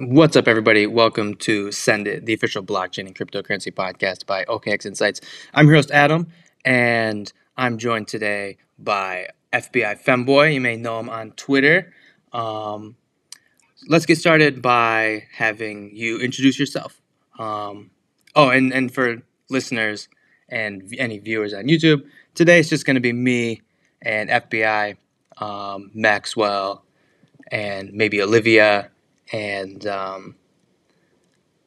What's up, everybody? Welcome to Send It, the official blockchain and cryptocurrency podcast by OKX Insights. I'm your host, Adam, and I'm joined today by FBI Femboy. You may know him on Twitter. Um, let's get started by having you introduce yourself. Um, oh, and, and for listeners and any viewers on YouTube, today it's just going to be me and FBI, um, Maxwell, and maybe Olivia and um,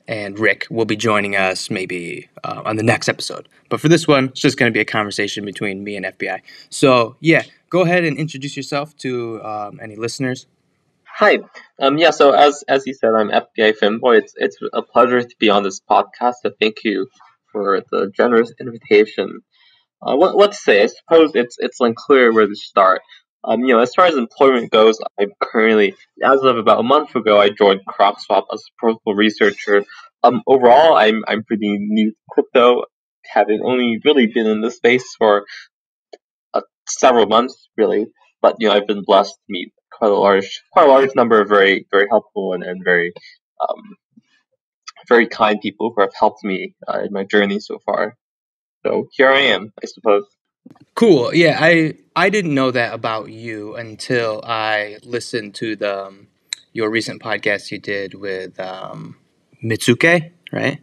and Rick will be joining us maybe uh, on the next episode. But for this one, it's just going to be a conversation between me and FBI. So yeah, go ahead and introduce yourself to um, any listeners. Hi. Um, yeah. So as as you said, I'm FBI Femboy. It's it's a pleasure to be on this podcast. So thank you for the generous invitation. Uh, what what to say? I suppose it's it's unclear where to start. Um, you know, as far as employment goes, I'm currently, as of about a month ago, I joined CrocSwap as a principal researcher. Um, overall, I'm I'm pretty new to crypto, having only really been in this space for uh, several months, really. But you know, I've been blessed to meet quite a large, quite a large number of very, very helpful and, and very, um, very kind people who have helped me uh, in my journey so far. So here I am, I suppose. Cool. Yeah, I I didn't know that about you until I listened to the um, your recent podcast you did with um, Mitsuke, right?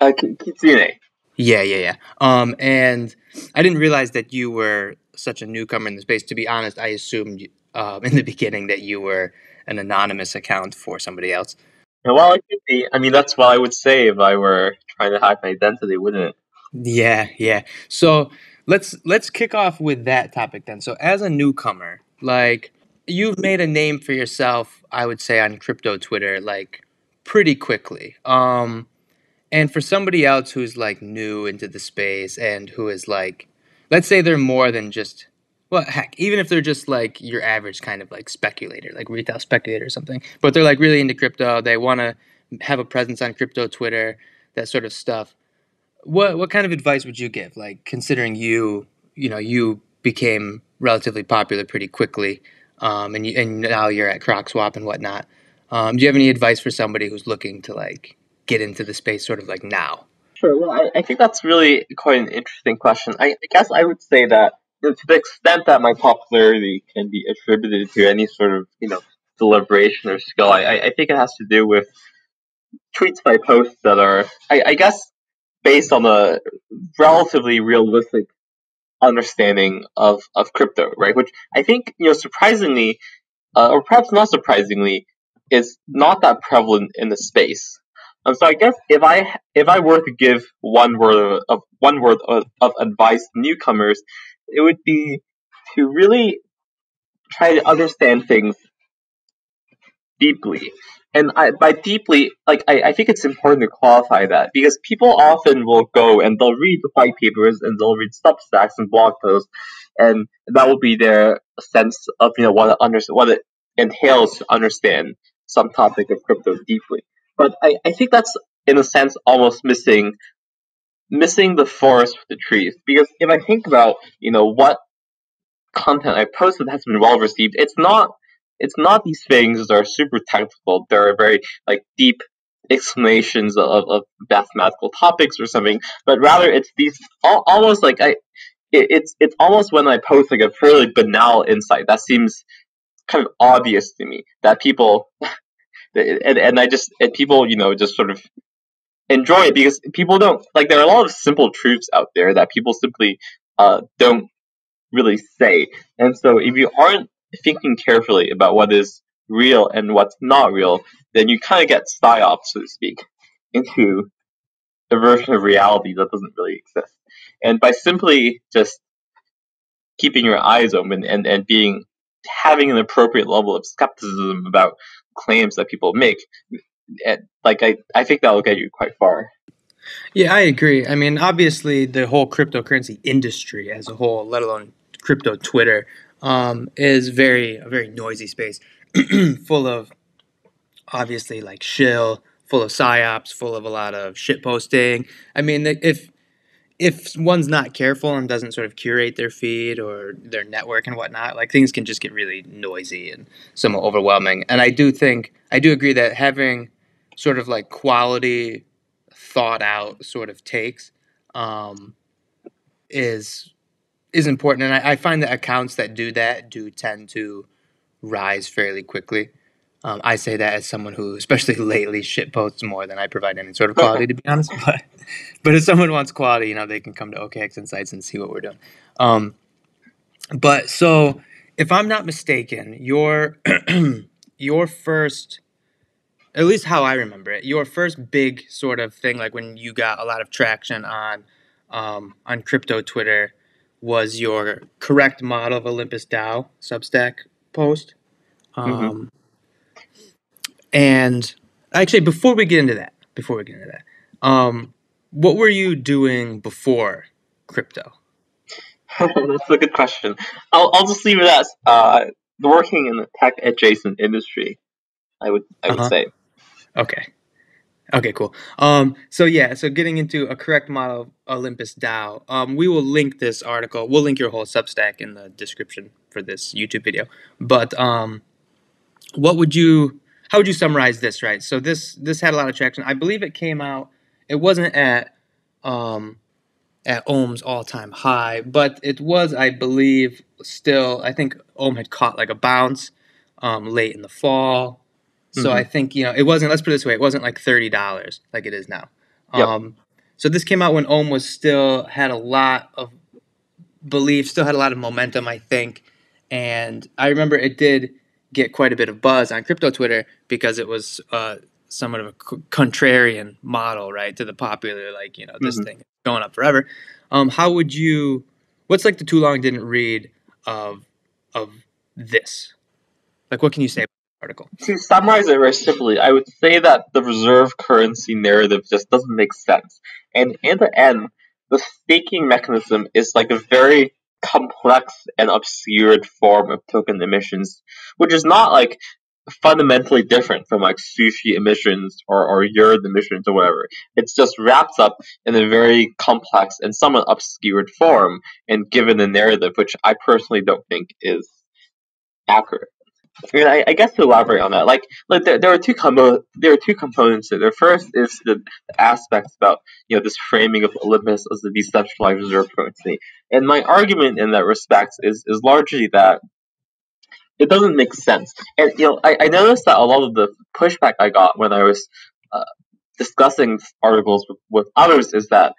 Uh, Kitsune. Yeah, yeah, yeah. Um, and I didn't realize that you were such a newcomer in the space. To be honest, I assumed um, in the beginning that you were an anonymous account for somebody else. Well, it could be. I mean, that's what I would say if I were trying to hide my identity, wouldn't it? Yeah, yeah. So let's let's kick off with that topic then. So as a newcomer, like you've made a name for yourself, I would say on crypto Twitter like pretty quickly. Um and for somebody else who's like new into the space and who is like let's say they're more than just well heck even if they're just like your average kind of like speculator like retail speculator or something but they're like really into crypto they want to have a presence on crypto twitter that sort of stuff what what kind of advice would you give? Like considering you, you know, you became relatively popular pretty quickly, um, and you, and now you're at CrocSwap and whatnot. Um, do you have any advice for somebody who's looking to like get into the space, sort of like now? Sure. Well, I, I think that's really quite an interesting question. I, I guess I would say that to the extent that my popularity can be attributed to any sort of you know deliberation or skill, I, I think it has to do with tweets I post that are, I, I guess, based on a relatively realistic understanding of, of crypto, right? Which I think, you know, surprisingly, uh, or perhaps not surprisingly, is not that prevalent in the space. Um, so I guess if I if I were to give one word of, of one word of, of advice to newcomers, it would be to really try to understand things deeply and I, by deeply, like I, I think it's important to qualify that because people often will go and they'll read the white papers and they'll read Substacks and blog posts, and that will be their sense of you know what it under, what it entails to understand some topic of crypto deeply. But I, I think that's in a sense almost missing missing the forest with the trees because if I think about you know what content I posted that has been well received, it's not it's not these things that are super technical. There are very like deep explanations of, of mathematical topics or something, but rather it's these almost like I. It, it's it's almost when I post like a fairly banal insight that seems kind of obvious to me that people and, and I just and people you know just sort of enjoy it because people don't like there are a lot of simple truths out there that people simply uh, don't really say and so if you aren't thinking carefully about what is real and what's not real, then you kind of get psyop, so to speak, into a version of reality that doesn't really exist. And by simply just keeping your eyes open and, and being having an appropriate level of skepticism about claims that people make, like I, I think that will get you quite far. Yeah, I agree. I mean, obviously, the whole cryptocurrency industry as a whole, let alone crypto Twitter, um, is very a very noisy space, full of obviously like shill, full of psyops, full of a lot of shit posting. I mean, if if one's not careful and doesn't sort of curate their feed or their network and whatnot, like things can just get really noisy and somewhat overwhelming. And I do think I do agree that having sort of like quality, thought out sort of takes um, is is important. And I, I find that accounts that do that do tend to rise fairly quickly. Um, I say that as someone who, especially lately, shit posts more than I provide any sort of quality, to be honest. But, but if someone wants quality, you know, they can come to OKX Insights and see what we're doing. Um, but so, if I'm not mistaken, your your first, at least how I remember it, your first big sort of thing, like when you got a lot of traction on um, on crypto Twitter, was your correct model of Olympus DAO Substack post. Mm-hmm. Um, mm-hmm and actually, before we get into that, before we get into that, um, what were you doing before crypto? That's a good question. I'll, I'll just leave it as uh, working in the tech adjacent industry. I would I would uh-huh. say. Okay. Okay, cool. Um, so yeah, so getting into a correct model of Olympus DAO, um, we will link this article. We'll link your whole Substack in the description for this YouTube video. But um, what would you how would you summarize this? Right. So this this had a lot of traction. I believe it came out. It wasn't at um, at Ohm's all time high, but it was, I believe, still. I think Ohm had caught like a bounce um, late in the fall. So mm-hmm. I think you know it wasn't. Let's put it this way: it wasn't like thirty dollars like it is now. Yep. Um, so this came out when Ohm was still had a lot of belief, still had a lot of momentum, I think. And I remember it did get quite a bit of buzz on crypto Twitter because it was uh, somewhat of a contrarian model, right, to the popular like you know this mm-hmm. thing going up forever. Um, how would you? What's like the too long didn't read of of this? Like, what can you say article? To summarize it very simply, I would say that the reserve currency narrative just doesn't make sense, and in the end, the staking mechanism is like a very complex and obscured form of token emissions, which is not like fundamentally different from like sushi emissions or, or urine emissions or whatever. It's just wrapped up in a very complex and somewhat obscured form and given a narrative which I personally don't think is accurate. And I, I, guess to elaborate on that, like, like there, there are two combo, there are two components to it. The first is the, the aspects about you know this framing of Olympus as a decentralized reserve currency, and my argument in that respect is is largely that it doesn't make sense. And you know, I, I noticed that a lot of the pushback I got when I was uh, discussing articles with, with others is that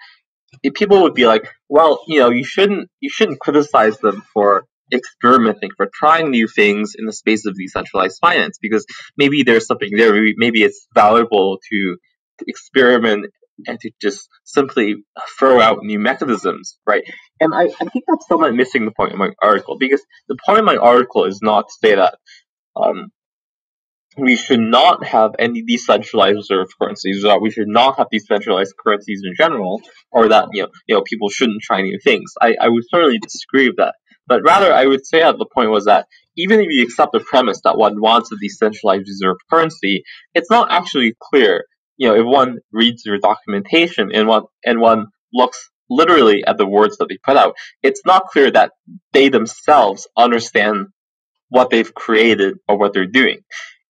people would be like, well, you know, you shouldn't you shouldn't criticize them for experimenting, for trying new things in the space of decentralized finance, because maybe there's something there. Maybe, it's valuable to, to experiment and to just simply throw out new mechanisms, right? And I, I think that's somewhat missing the point of my article, because the point of my article is not to say that um, we should not have any decentralized reserve currencies, or that we should not have decentralized currencies in general, or that you know, you know people shouldn't try new things. I, I would certainly disagree with that. But rather, I would say that the point was that even if you accept the premise that one wants a decentralized reserve currency, it's not actually clear. You know, if one reads your documentation and one and one looks literally at the words that they put out, it's not clear that they themselves understand what they've created or what they're doing.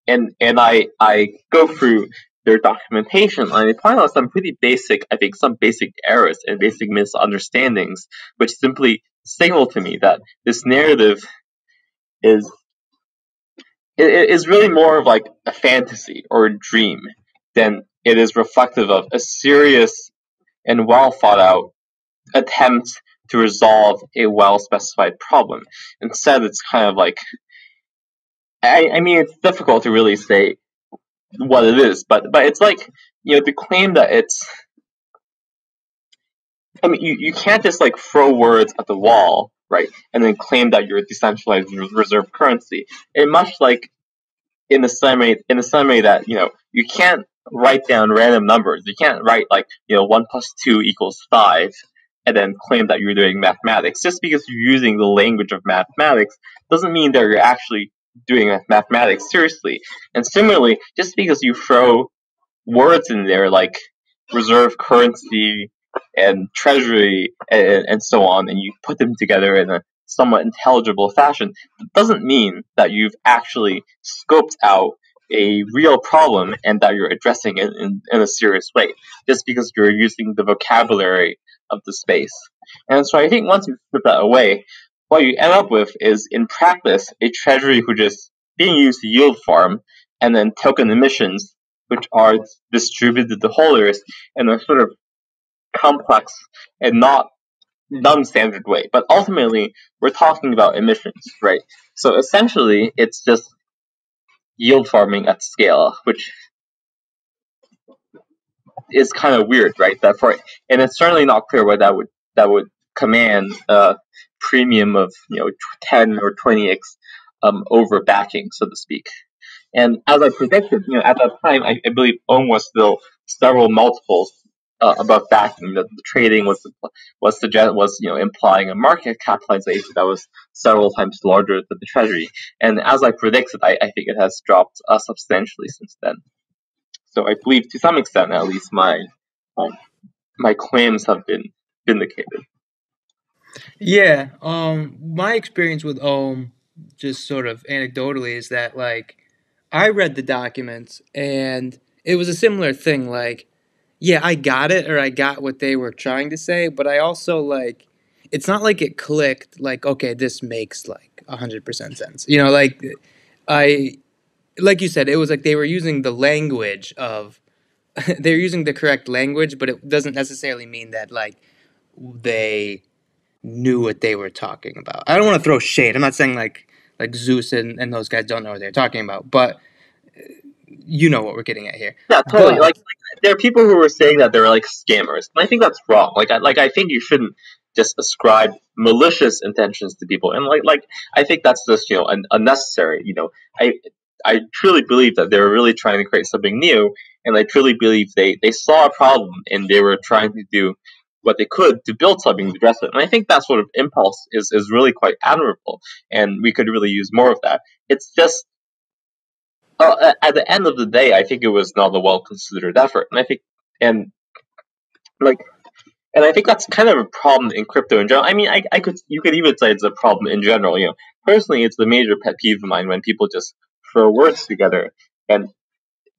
And and I I go through their documentation and I find out some pretty basic, I think some basic errors and basic misunderstandings, which simply signal to me that this narrative is it is really more of like a fantasy or a dream than it is reflective of a serious and well thought out attempt to resolve a well specified problem. Instead, it's kind of like I, I mean, it's difficult to really say what it is, but but it's like you know to claim that it's I mean, you, you can't just like throw words at the wall, right, and then claim that you're a decentralized reserve currency. And much like in the same way, in the same way that you know you can't write down random numbers. You can't write like you know one plus two equals five and then claim that you're doing mathematics. Just because you're using the language of mathematics doesn't mean that you're actually doing mathematics seriously. And similarly, just because you throw words in there like reserve currency and treasury and, and so on, and you put them together in a somewhat intelligible fashion, it doesn't mean that you've actually scoped out a real problem and that you're addressing it in, in a serious way, just because you're using the vocabulary of the space. And so I think once you strip that away, what you end up with is, in practice, a treasury which is being used to yield farm, and then token emissions, which are distributed to holders in a sort of complex and not non-standard way. But ultimately, we're talking about emissions, right? So essentially, it's just yield farming at scale, which is kind of weird, right? That for and it's certainly not clear why that would that would command a premium of you know 10 or 20x um, over backing, so to speak. And as I predicted, you know, at that time, I, I believe Ohm was still several multiples uh, above backing. The, the trading was was suggest was you know implying a market capitalization that was several times larger than the treasury. And as I predicted, I, I think it has dropped uh, substantially since then. So I believe, to some extent, at least, my um, my claims have been vindicated. Yeah, um, my experience with Ohm, just sort of anecdotally, is that like I read the documents and it was a similar thing. Like, yeah, I got it or I got what they were trying to say, but I also like it's not like it clicked. Like, okay, this makes like hundred percent sense. You know, like I like you said, it was like they were using the language of they're using the correct language, but it doesn't necessarily mean that like they knew what they were talking about. I don't want to throw shade. I'm not saying like like Zeus and, and those guys don't know what they're talking about, but you know what we're getting at here. Yeah, totally. But, like, like, there are people who were saying that they're like scammers, and I think that's wrong. Like, I, like I think you shouldn't just ascribe malicious intentions to people, and like like I think that's just you know un- unnecessary. You know, I I truly believe that they were really trying to create something new, and I truly believe they they saw a problem and they were trying to do what they could to build something to address it. And I think that sort of impulse is, is really quite admirable, and we could really use more of that. It's just, uh, at the end of the day, I think it was not a well considered effort, and I think, and like, and I think that's kind of a problem in crypto in general. I mean, I, I could you could even say it's a problem in general. You know, personally, it's the major pet peeve of mine when people just throw words together and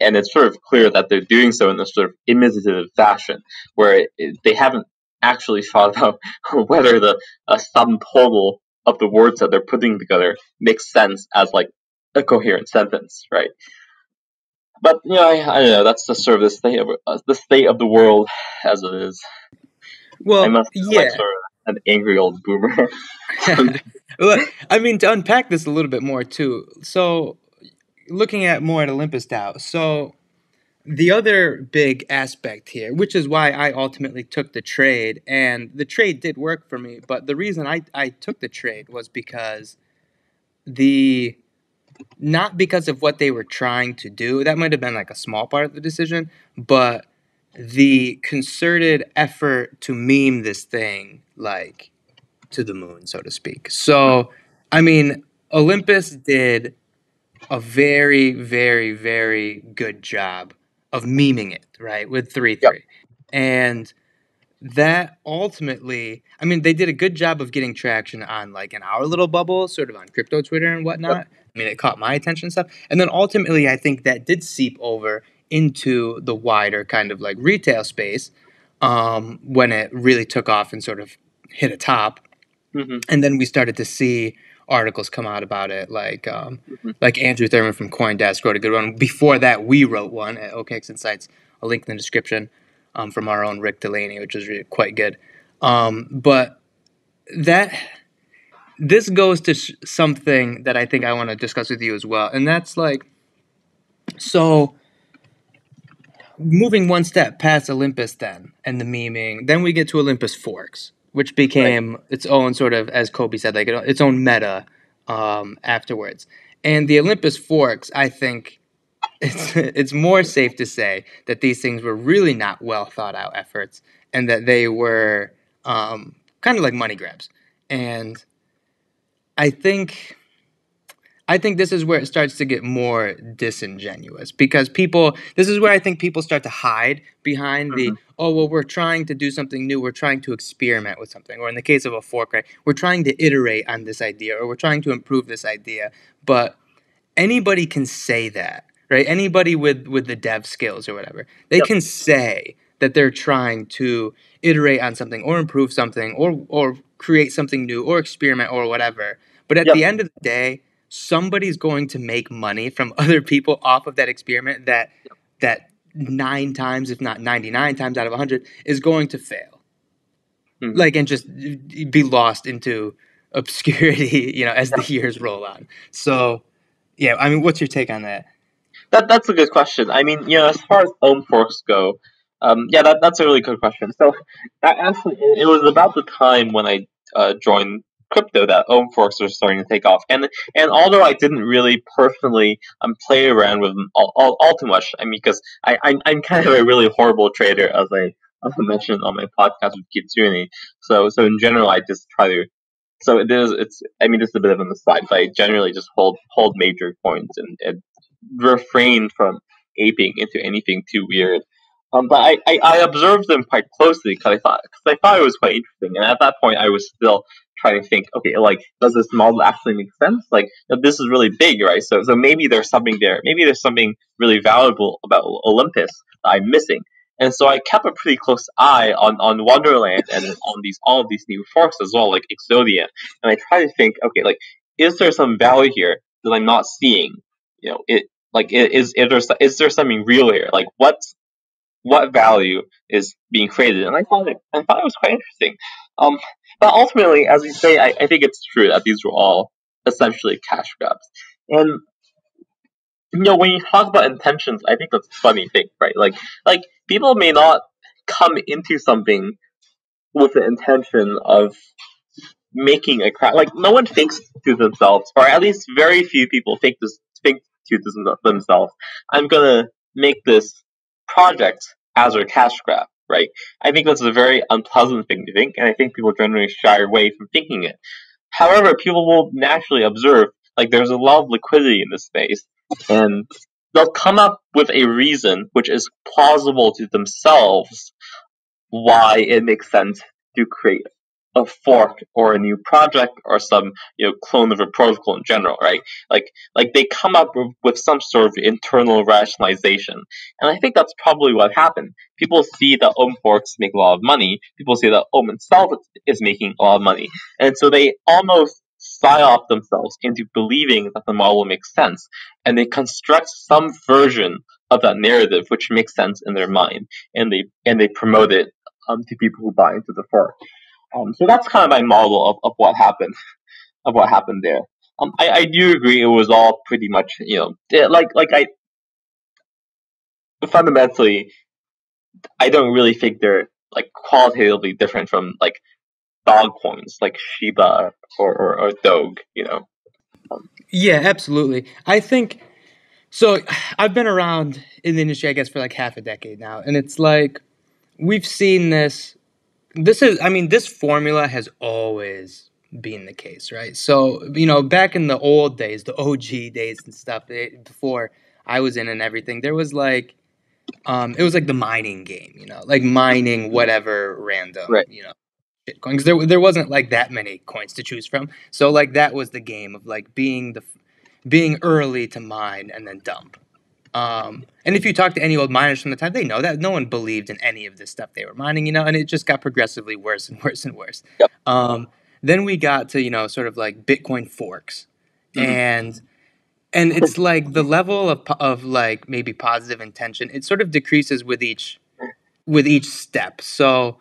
and it's sort of clear that they're doing so in a sort of imitative fashion, where it, they haven't actually thought about whether the sum total of the words that they're putting together makes sense as like a coherent sentence, right? But you know, I, I don't know. That's just sort of the state of uh, the state of the world as it is. Well, I must yeah. Like sort of an angry old boomer. I mean, to unpack this a little bit more too. So, looking at more at Olympus DAO. So, the other big aspect here, which is why I ultimately took the trade, and the trade did work for me, but the reason I, I took the trade was because the not because of what they were trying to do, that might have been like a small part of the decision, but the concerted effort to meme this thing like to the moon, so to speak. So, I mean, Olympus did a very, very, very good job of memeing it, right, with 3 3. Yep. And that ultimately, I mean, they did a good job of getting traction on like in our little bubble, sort of on crypto Twitter and whatnot. Yep. I mean, it caught my attention and stuff. And then ultimately, I think that did seep over into the wider kind of like retail space um, when it really took off and sort of hit a top. Mm-hmm. And then we started to see articles come out about it, like um, mm-hmm. like Andrew Thurman from CoinDesk wrote a good one. Before that, we wrote one at OKX Insights. A link in the description um, from our own Rick Delaney, which was really quite good. Um, but that this goes to sh- something that I think I want to discuss with you as well, and that's like so moving one step past Olympus then and the meming, then we get to Olympus Forks which became right. its own sort of, as Cobie said, like its own meta um, afterwards. And the Olympus Forks, I think, it's it's more safe to say that these things were really not well thought out efforts, and that they were um, kind of like money grabs. And I think I think this is where it starts to get more disingenuous because people, this is where I think people start to hide behind the, Mhm. oh, well, we're trying to do something new. We're trying to experiment with something. Or in the case of a fork, right, we're trying to iterate on this idea or we're trying to improve this idea. But anybody can say that, right? Anybody with, with the dev skills or whatever, they Yep. can say that they're trying to iterate on something or improve something or, or create something new or experiment or whatever. But at Yep. the end of the day, somebody's going to make money from other people off of that experiment that that nine times if not 99 times out of 100 is going to fail Mhm. like and just be lost into obscurity you know as the years roll on so yeah i mean what's your take on that That that's a good question. I mean, you know, as far as ohm forks go, um, yeah, that, that's a really good question. So, actually, it, it was about the time when I uh, joined crypto that ohm forks are starting to take off, and and although I didn't really personally um play around with them all, all, all too much, I mean, because I I'm, I'm kind of a really horrible trader, as I as I mentioned on my podcast with Kitsune. So so in general, I just try to. So it is. It's. I mean, this is a bit of an aside, but I generally just hold hold major coins and, and refrain from aping into anything too weird. Um, but I, I, I observed them quite closely because I thought cause I thought it was quite interesting, and at that point I was still trying to think, okay, like does this model actually make sense? Like this is really big, right? So so maybe there's something there. Maybe there's something really valuable about Olympus that I'm missing. And so I kept a pretty close eye on, on Wonderland and on these all of these new forks as well, like Exodia. And I try to think, okay, like is there some value here that I'm not seeing? You know, it like is is there is there something real here? Like what what value is being created? And I thought it I thought it was quite interesting. Um, but ultimately, as you say, I, I think it's true that these were all essentially cash grabs. And you know, when you talk about intentions, I think that's a funny thing, right? Like like people may not come into something with the intention of making a crap. Like no one thinks to themselves, or at least very few people think this think to them- themselves. I'm gonna make this project as a cash grab, right? I think that's a very unpleasant thing to think, and I think people generally shy away from thinking it. However, people will naturally observe like there's a lot of liquidity in this space, and they'll come up with a reason which is plausible to themselves why it makes sense to create a fork or a new project or some you know clone of a protocol in general, right? Like like they come up with, some sort of internal rationalization, and I think that's probably what happened. People see that Ohm forks make a lot of money. People see that Ohm itself is making a lot of money, and so they almost off themselves into believing that the model makes sense, and they construct some version of that narrative which makes sense in their mind, and they and they promote it um, to people who buy into the fork. Um, so that's kind of my model of, of what happened, of what happened there. Um, I, I do agree it was all pretty much, you know, like like I fundamentally, I don't really think they're like qualitatively different from like dog coins like Shiba or, or, or Doge, you know. yeah absolutely i think so i've been around in the industry i guess for like half a decade now and it's like we've seen this this is i mean this formula has always been the case right? So you know back in the old days the og days and stuff eh, before i was in and everything there was like um it was like the mining game you know like mining whatever random Right. you know Bitcoin because there, there wasn't like that many coins to choose from. So like that was the game of like being the being early to mine and then dump um, and if you talk to any old miners from the time, they know that no one believed in any of this stuff they were mining, you know, and it just got progressively worse and worse and worse. Yep. Um, then we got to you know sort of like Bitcoin forks, Mhm. and and it's like the level of of like maybe positive intention. It sort of decreases with each with each step. So.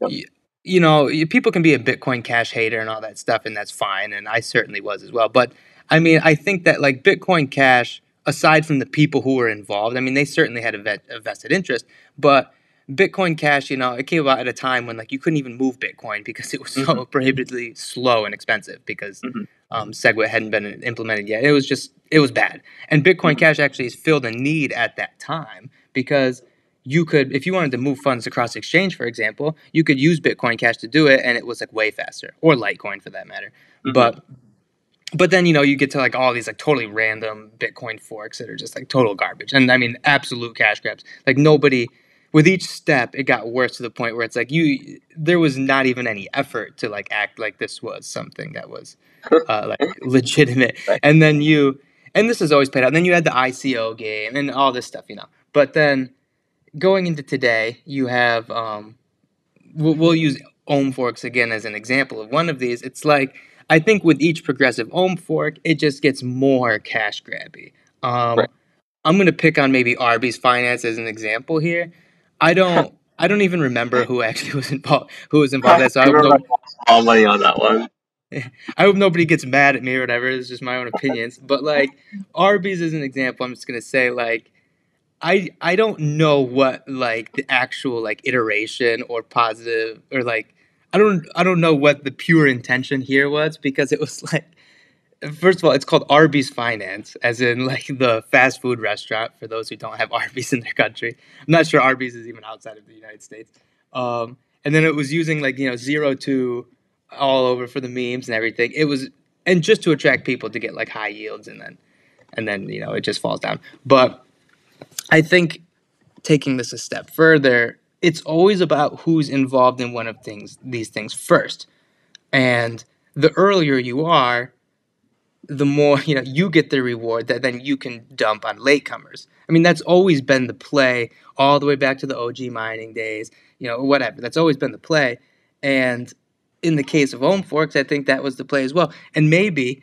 Yep. y- You know, people can be a Bitcoin Cash hater and all that stuff, and that's fine. And I certainly was as well. But I mean, I think that like Bitcoin Cash, aside from the people who were involved, I mean, they certainly had a, vet, a vested interest. But Bitcoin Cash, you know, it came about at a time when like you couldn't even move Bitcoin because it was so Mhm. prohibitively slow and expensive because Mhm. um, SegWit hadn't been implemented yet. It was just it was bad. And Bitcoin Mhm. Cash actually filled a need at that time because you could if you wanted to move funds across exchange, for example, you could use Bitcoin Cash to do it, and it was like way faster, or Litecoin for that matter. Mhm. But but then you know you get to like all these like totally random Bitcoin forks that are just like total garbage, and I mean absolute cash grabs. Like nobody with each step it got worse to the point where it's like you there was not even any effort to like act like this was something that was uh, like legitimate. And then you and this has always played out. And then you had the ico game and all this stuff you know. But then going into today you have um we'll, we'll use ohm forks again as an example of one of these. It's like i think with each progressive ohm fork it just gets more cash grabby um right. i'm going to pick on maybe arby's finance as an example here I don't. I don't even remember who actually was involved. Who was involved? That, so I, I no, all money on that one. I hope nobody gets mad at me or whatever. It's just my own opinions. But like Arby's is an example. I'm just gonna say like I I don't know what like the actual like iteration or positive or like I don't I don't know what the pure intention here was because it was like first of all, it's called Arby's Finance, as in like the fast food restaurant for those who don't have Arby's in their country. I'm not sure Arby's is even outside of the United States. Um, and then it was using like you know zero two all over for the memes and everything. It was and just to attract people to get like high yields and then and then you know it just falls down. But I think taking this a step further, it's always about who's involved in one of things these things first. And the earlier you are, the more you know you get the reward that then you can dump on latecomers. I mean that's always been the play all the way back to the OG mining days, you know, whatever. That's always been the play. And in the case of Ohm forks, I think that was the play as well. And maybe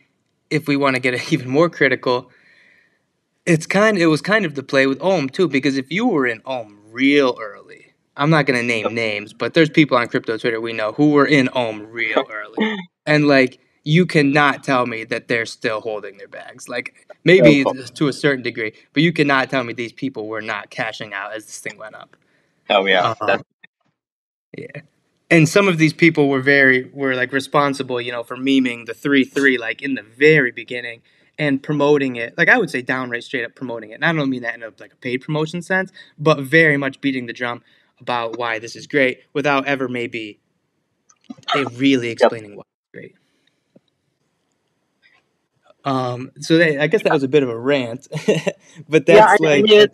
if we want to get even more critical, it's kind it was kind of the play with Ohm too because if you were in Ohm real early, I'm not going to name names, but there's people on crypto Twitter we know who were in Ohm real early. And like you cannot tell me that they're still holding their bags. Like maybe to a certain degree, but you cannot tell me these people were not cashing out as this thing went up. Oh yeah, um, yeah. And some of these people were very were like responsible, you know, for memeing the three three like in the very beginning and promoting it. Like I would say downright straight up promoting it. And I don't mean that in a like a paid promotion sense, but very much beating the drum about why this is great without ever maybe really explaining yep. why it's great. Um, so they, I guess that was a bit of a rant, but that's yeah, I, like. I mean,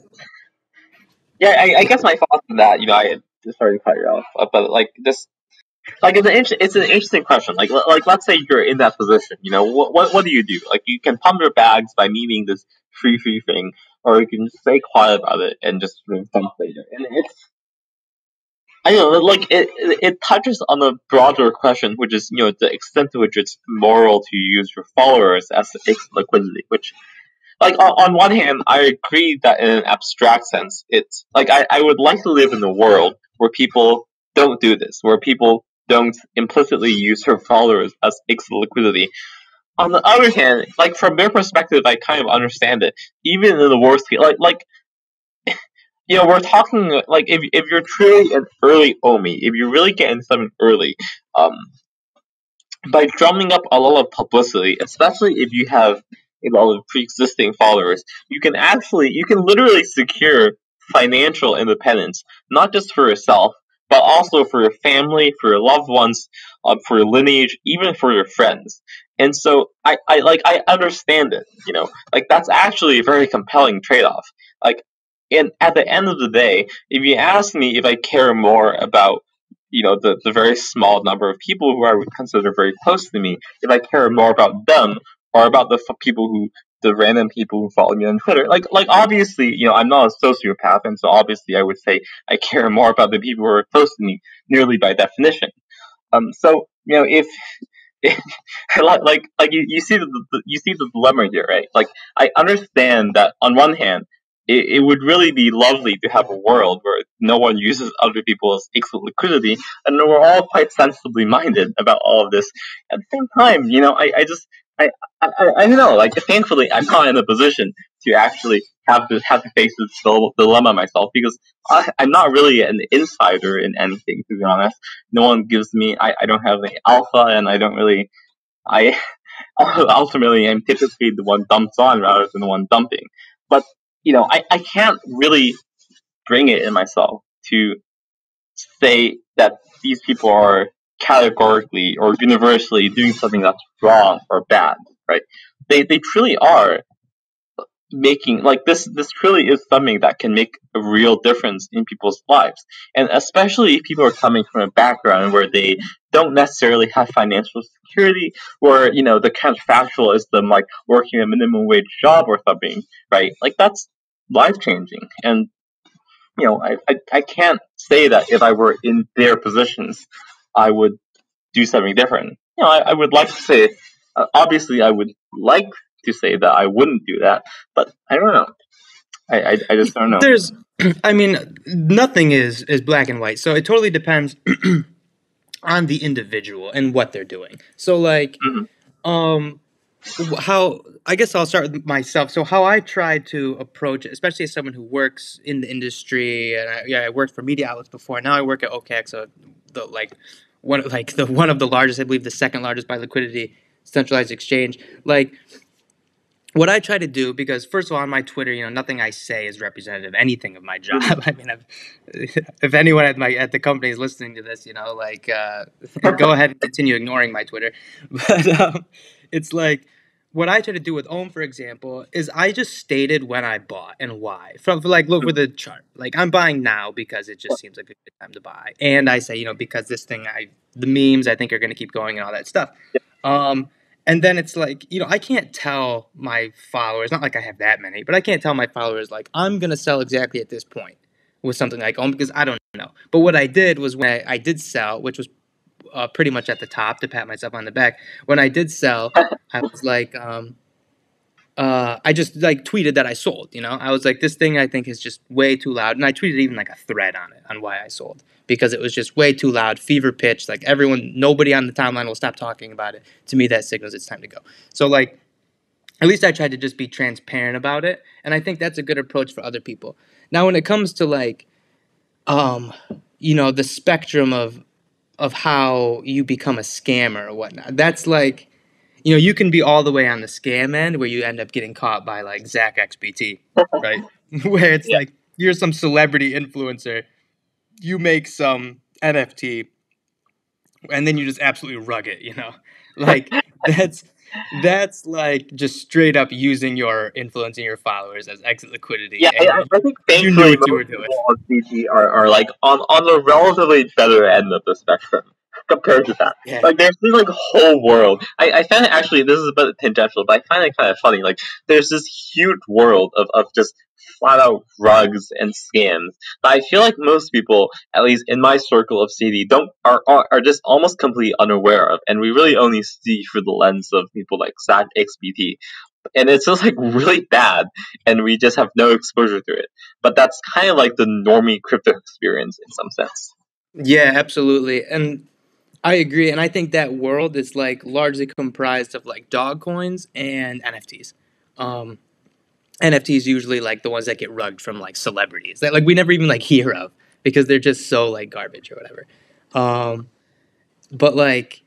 yeah, I, I, guess my thoughts on that, you know, I sorry to cut you off, uh, but like this, like it's an it's an interesting question. Like like let's say you're in that position, you know, what what, what do you do? Like you can pump your bags by memeing this free free thing, or you can just stay quiet about it and just dump later. And it's I know, like it, it touches on a broader question, which is you know the extent to which it's moral to use your followers as liquidity. Which, like on, on one hand, I agree that in an abstract sense, it's like I, I would like to live in a world where people don't do this, where people don't implicitly use their followers as liquidity. On the other hand, like from their perspective, I kind of understand it. Even in the worst case, like like you know, we're talking like if if you're truly an early Ohmie, if you really get into something early, um, by drumming up a lot of publicity, especially if you have a lot of pre-existing followers, you can actually, you can literally secure financial independence, not just for yourself, but also for your family, for your loved ones, um, for your lineage, even for your friends. And so I, I like I understand it, you know, like that's actually a very compelling trade-off. Like and at the end of the day, if you ask me if I care more about you know the, the very small number of people who I would consider very close to me, if I care more about them or about the f- people who the random people who follow me on Twitter, like like obviously you know I'm not a sociopath, and so obviously I would say I care more about the people who are close to me, nearly by definition. Um, so you know if like like you, you see the, the, you see the dilemma here, right? Like I understand that on one hand, it, it would really be lovely to have a world where no one uses other people's equal liquidity, and we're all quite sensibly minded about all of this. At the same time, you know, I, I just I, I, I don't know. Like, thankfully, I'm not in a position to actually have to have to face this dilemma myself because I, am not really an insider in anything. To be honest, no one gives me. I, I don't have any alpha, and I don't really. I ultimately am typically the one dumped on rather than the one dumping. But you know, I, I can't really bring it in myself to say that these people are categorically or universally doing something that's wrong or bad, right? They they truly are making like this this truly is something that can make a real difference in people's lives. And especially if people are coming from a background where they don't necessarily have financial security or you know the counterfactual is them like working a minimum wage job or something right? Like that's life changing and you know I, I i can't say that if i were in their positions i would do something different. You know i, I would like to say uh, obviously i would like to say that I wouldn't do that, but I don't know. I, I, I just don't know. There's, I mean, nothing is is black and white, so it totally depends on the individual and what they're doing. So, like, mm-hmm. um, how I guess I'll start with myself. So, how I try to approach it, especially as someone who works in the industry, and I, yeah, I worked for media outlets before. Now I work at OKEx, so the like one like the one of the largest, I believe, the second largest by liquidity centralized exchange. Like what I try to do, because first of all, on my Twitter, you know, nothing I say is representative of anything of my job. I mean, if, if anyone at my at the company is listening to this, you know, like, uh, go ahead and continue ignoring my Twitter. But um, it's like what I try to do with Ohm, for example, is I just stated when I bought and why. From like, look with the chart. Like, I'm buying now because it just seems like a good time to buy, and I say, you know, because this thing, I the memes I think are going to keep going and all that stuff. Um, and then it's like you know i can't tell my followers not like i have that many but i can't tell my followers like i'm going to sell exactly at this point with something like Ohm because i don't know but what i did was when i, I did sell which was uh, pretty much at the top to pat myself on the back when i did sell i was like um, uh, I just like tweeted that I sold. You know, I was like, this thing I think is just way too loud, and I tweeted even like a thread on it on why I sold because it was just way too loud, fever pitch. Like everyone, nobody on the timeline will stop talking about it. To me, that signals it's time to go. So like, at least I tried to just be transparent about it, and I think that's a good approach for other people. Now, when it comes to like, um, you know, the spectrum of of how you become a scammer or whatnot, that's like you know, you can be all the way on the scam end where you end up getting caught by like ZachXBT, right? where it's yeah. like you're some celebrity influencer, you make some NFT, and then you just absolutely rug it, you know? Like that's that's like just straight up using your influence and your followers as exit liquidity. Yeah, I, I, think thankfully you what you were doing. on CT are, are like on, on the relatively better end of the spectrum compared to that. Yeah. Like there's this like whole world. I, I find it actually this is a bit tangential, but I find it kind of funny. Like there's this huge world of, of just flat out rugs and scams that I feel like most people, at least in my circle of CT, don't are, are, are just almost completely unaware of, and we really only see through the lens of people like Zach XBT. And it's just like really bad, and we just have no exposure to it. But that's kind of like the normie crypto experience in some sense. Yeah, absolutely. And I agree, and I think that world is like largely comprised of like dog coins and NFTs. Um, NFTs usually like the ones that get rugged from like celebrities that like we never even like hear of because they're just so like garbage or whatever. Um, but like,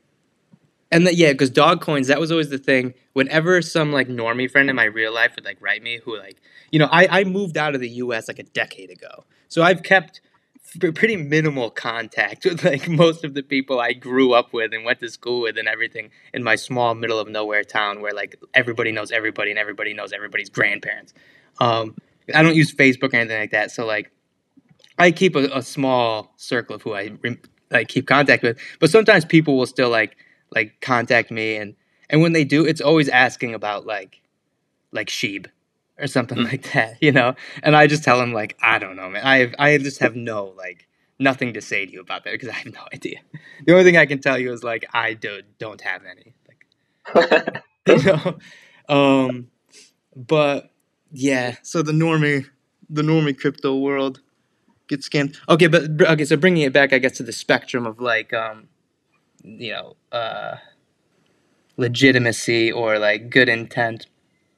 and that yeah, because dog coins that was always the thing. Whenever some like normie friend in my real life would like write me, who like you know I I moved out of the U.S. like a decade ago, so I've kept pretty minimal contact with like most of the people I grew up with and went to school with and everything in my small middle of nowhere town where like everybody knows everybody and everybody knows everybody's grandparents. Um, I don't use Facebook or anything like that, so like I keep a, a small circle of who I like keep contact with. But sometimes people will still like like contact me and and when they do, it's always asking about like like Sheeb or something mm. like that, you know? And I just tell him like, I don't know, man. I I just have no like nothing to say to you about that because I have no idea. The only thing I can tell you is like I do, don't have any. Like, you know? Um, but yeah, so the normie, the normie crypto world gets scammed. Okay, but okay, so bringing it back, I guess to the spectrum of like, um, you know, uh, legitimacy or like good intent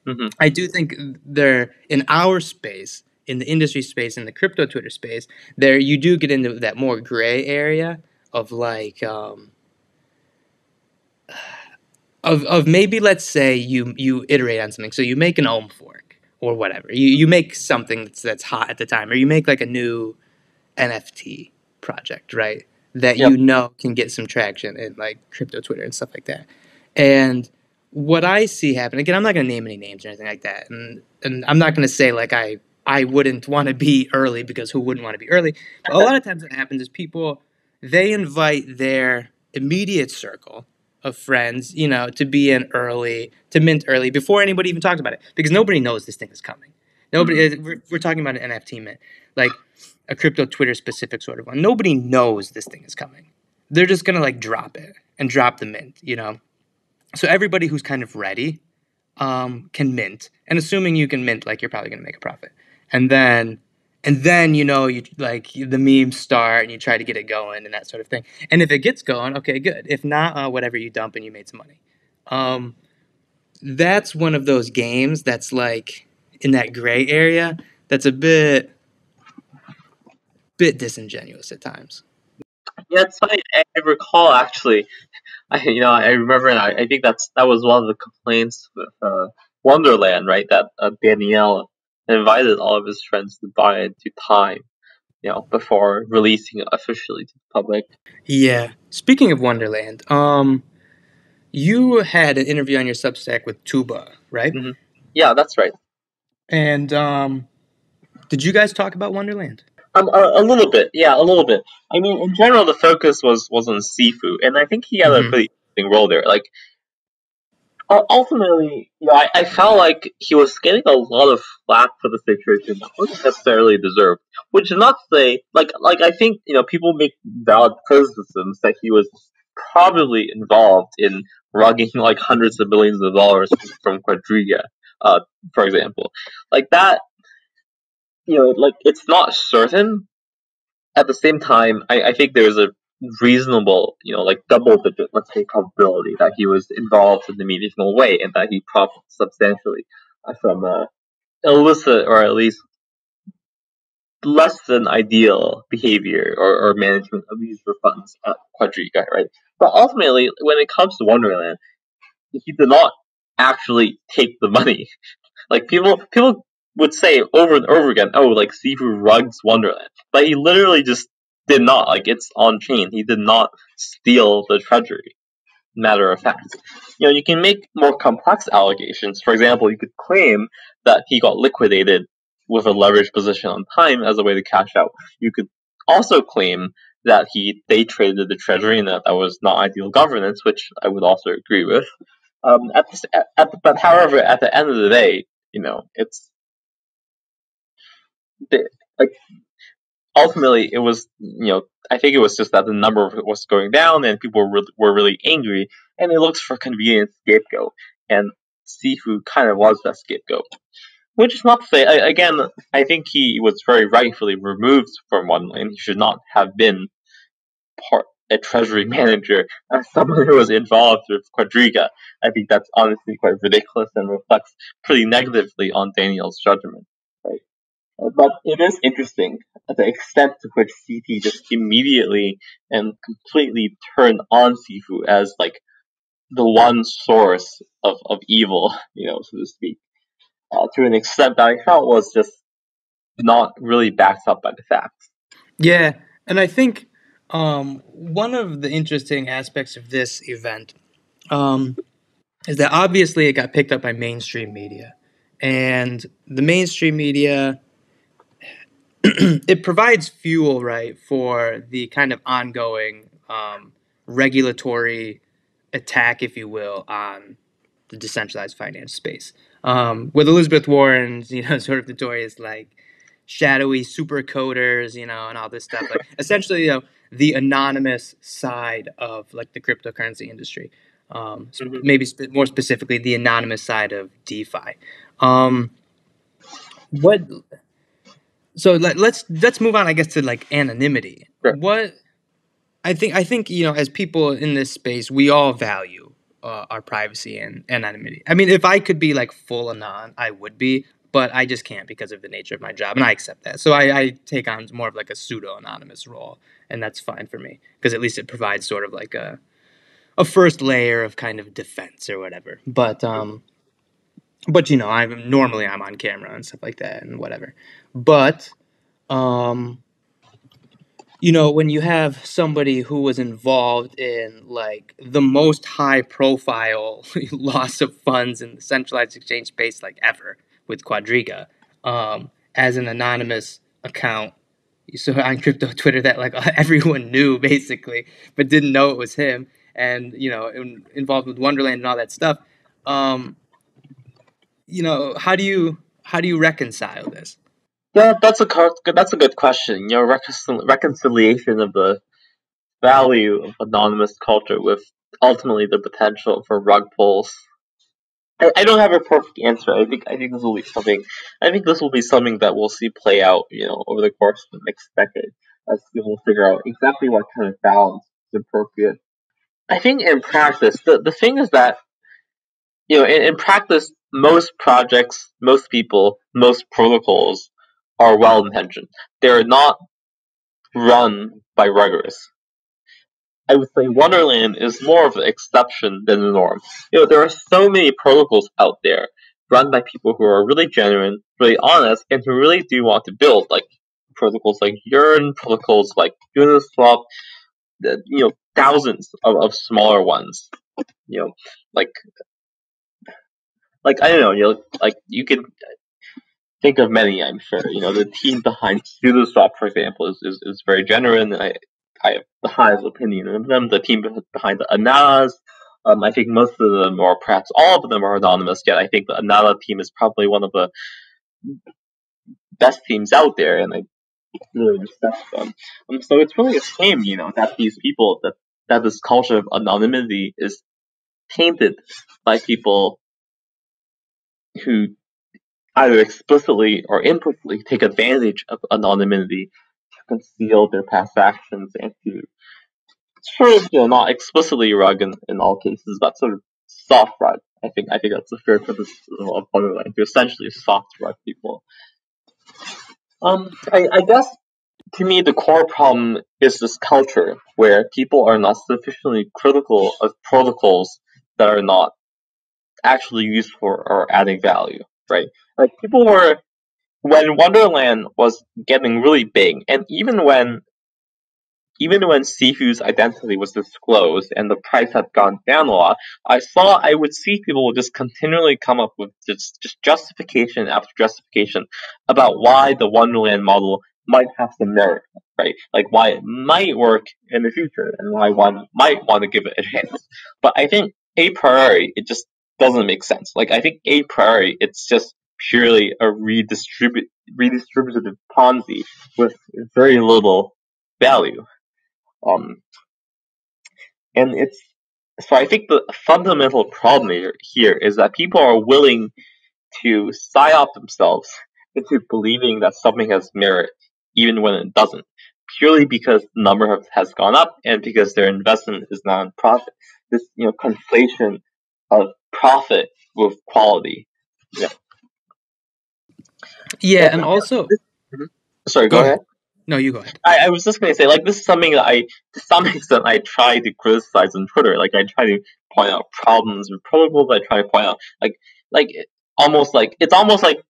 Mm-hmm. I do think there in our space, in the industry space, in the crypto Twitter space, there you do get into that more gray area of like um, of of maybe let's say you you iterate on something, so you make an Ohm fork or whatever, you you make something that's that's hot at the time, or you make like a new NFT project, right? That yep. you know can get some traction in like crypto Twitter and stuff like that, and what I see happen again, I'm not going to name any names or anything like that, and and I'm not going to say like I I wouldn't want to be early because who wouldn't want to be early? But a lot of times what happens is people they invite their immediate circle of friends, you know, to be in early, to mint early before anybody even talks about it because nobody knows this thing is coming. Nobody, mm-hmm. we're, we're talking about an NFT mint, like a crypto Twitter specific sort of one. Nobody knows this thing is coming. They're just gonna like drop it and drop the mint, you know. So everybody who's kind of ready um, can mint, and assuming you can mint, like you're probably gonna make a profit, and then and then you know you like the memes start and you try to get it going and that sort of thing. And if it gets going okay good. If not uh, whatever you dump and you made some money. Um, that's one of those games that's like in that gray area that's a bit bit disingenuous at times. Yeah it's funny. I recall actually i you know i remember and I, I think that's that was one of the complaints with uh, wonderland right that uh, danielle invited all of his friends to buy it to time, you know, before releasing it officially to the public. Yeah. Speaking of Wonderland, um, you had an interview on your Substack with Tuba, right? Mm-hmm. Yeah, that's right. And um, did you guys talk about Wonderland? Um, a, a, little bit, yeah, a little bit. I mean, in general, the focus was was on Sifu, and I think he had mm-hmm. a pretty interesting role there. Like, ultimately, you know, I, I felt like he was getting a lot of flack for the situation that wasn't necessarily deserved. Which is not to say, like, like I think you know people make valid criticisms that he was probably involved in rugging like hundreds of millions of dollars from Quadriga, uh, for example, like that. You know, like it's not certain. At the same time, I, I think there's a reasonable, you know, like double digit, let's say, probability that he was involved in the meaningful way and that he profited substantially from uh, illicit or at least less than ideal behavior or, or management of these funds at Quadriga, right? But ultimately, when it comes to Wonderland, he did not actually take the money. like people, people would say over and over again, "Oh, like Sifu rugs Wonderland," but he literally just did not. Like it's on chain. He did not steal the treasury. Matter of fact, you know, you can make more complex allegations. For example, you could claim that he got liquidated with a leveraged position on time as a way to cash out. You could also claim that he day traded the treasury and that that was not ideal governance, which I would also agree with. Um, at the, at the, but however, at the end of the day, you know, it's like ultimately it was you know I think it was just that the number was going down and people were really, were really angry and it looks for convenient scapegoat and Sifu kind of was that scapegoat. Which is not to say again I think he was very rightfully removed from Wonderland. He should not have been part a treasury manager as someone who was involved with Quadriga. I think that's honestly quite ridiculous and reflects pretty negatively on Daniel's judgment. But it is interesting the extent to which CT just immediately and completely turned on Sifu as like the one source of, of evil, you know, so to speak, uh, to an extent that I felt was just not really backed up by the facts. Yeah, and I think um, one of the interesting aspects of this event um, is that obviously it got picked up by mainstream media, and the mainstream media it provides fuel, right, for the kind of ongoing um, regulatory attack, if you will, on the decentralized finance space. Um, with Elizabeth Warren's, you know, sort of notorious like shadowy super coders, you know, and all this stuff. Like essentially, you know, the anonymous side of like the cryptocurrency industry. Um, so mm-hmm. maybe sp- more specifically, the anonymous side of DeFi. Um, what so let, us let's, let's move on, I guess, to like anonymity. Sure. What I think I think you know, as people in this space, we all value uh, our privacy and anonymity. I mean, if I could be like full anon, I would be, but I just can't because of the nature of my job, and I accept that. So I, I take on more of like a pseudo anonymous role, and that's fine for me because at least it provides sort of like a a first layer of kind of defense or whatever. But um, but you know, I'm normally I'm on camera and stuff like that and whatever. But um, you know, when you have somebody who was involved in like the most high profile loss of funds in the centralized exchange space like ever with Quadriga, um, as an anonymous account. So on crypto Twitter that like everyone knew basically, but didn't know it was him, and you know, in, involved with Wonderland and all that stuff. Um, you know, how do you how do you reconcile this? Yeah, that's a that's a good question. You know, reconcil- reconciliation of the value of anonymous culture with ultimately the potential for rug pulls. I, I don't have a perfect answer. I think I think this will be something. I think this will be something that we'll see play out. You know, over the course of the next decade, as people figure out exactly what kind of balance is appropriate. I think in practice, the the thing is that you know, in, in practice, most projects, most people, most protocols are well intentioned. They're not run by ruggers. I would say Wonderland is more of an exception than the norm. You know, there are so many protocols out there run by people who are really genuine, really honest, and who really do want to build, like protocols like Yearn, protocols like Uniswap, you know, thousands of, of smaller ones. You know, like like I don't know, you know, like you could think of many, I'm sure. You know, the team behind SudoSwap, for example, is, is, is very and I, I have the highest opinion of them. The team behind the Ananas, um, I think most of them, or perhaps all of them, are anonymous. Yet I think the Anala team is probably one of the best teams out there, and I really respect them. Um, so it's really a shame, you know, that these people, that that this culture of anonymity is tainted by people who either explicitly or implicitly take advantage of anonymity to conceal their past actions and to sort of you know not explicitly rug in, in all cases, but sort of soft rug. I think I think that's a fair purpose of Wonderland to essentially soft rug people. Um, I, I guess to me the core problem is this culture where people are not sufficiently critical of protocols that are not actually useful or adding value, right? Like people were when Wonderland was getting really big, and even when even when Sifu's identity was disclosed and the price had gone down a lot, I saw I would see people just continually come up with just, just justification after justification about why the Wonderland model might have some merit, right? Like why it might work in the future and why one might want to give it a chance. But I think a priori, it just doesn't make sense. Like I think a priori, it's just purely a redistribute redistributive Ponzi with very little value. Um, and it's so I think the fundamental problem here, is that people are willing to psyop themselves into believing that something has merit even when it doesn't, purely because the number has gone up and because their investment is non-profit. This you know conflation of profit with quality. Yeah. Yeah, and also. Mm-hmm. Sorry, go, go ahead. ahead. No, you go ahead. I, I was just going to say, like, this is something that I, to some extent, I try to criticize on Twitter. Like, I try to point out problems with protocols. I try to point out, like, like almost like it's almost like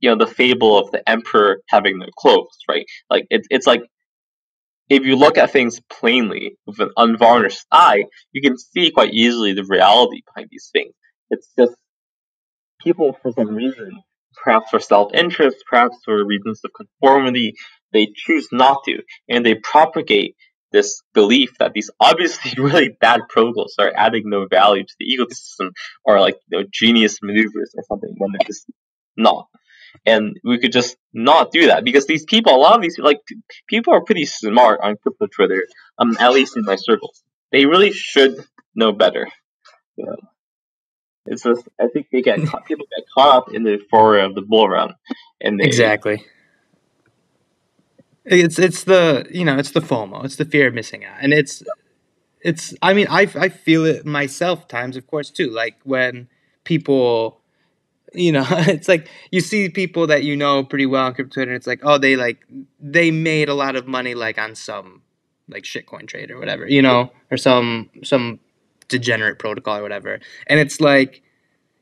you know the fable of the emperor having no clothes, right? Like, it's it's like if you look at things plainly with an unvarnished eye, you can see quite easily the reality behind these things. It's just people, for some reason, perhaps for self-interest, perhaps for reasons of conformity, they choose not to, and they propagate this belief that these obviously really bad protocols are adding no value to the ecosystem or like you know, genius maneuvers or something when they're just not. And we could just not do that because these people, a lot of these like people are pretty smart on crypto Twitter, um, at least in my circles. They really should know better. You know, it's just I think they get caught, people get caught up in the euphoria of the bull run, and they, exactly. It's it's the you know it's the FOMO, it's the fear of missing out, and it's it's I mean I I feel it myself times of course too, like when people you know it's like you see people that you know pretty well on crypto Twitter. It's like oh they like they made a lot of money like on some like shitcoin trade or whatever, you know, or some some degenerate protocol or whatever. And it's like,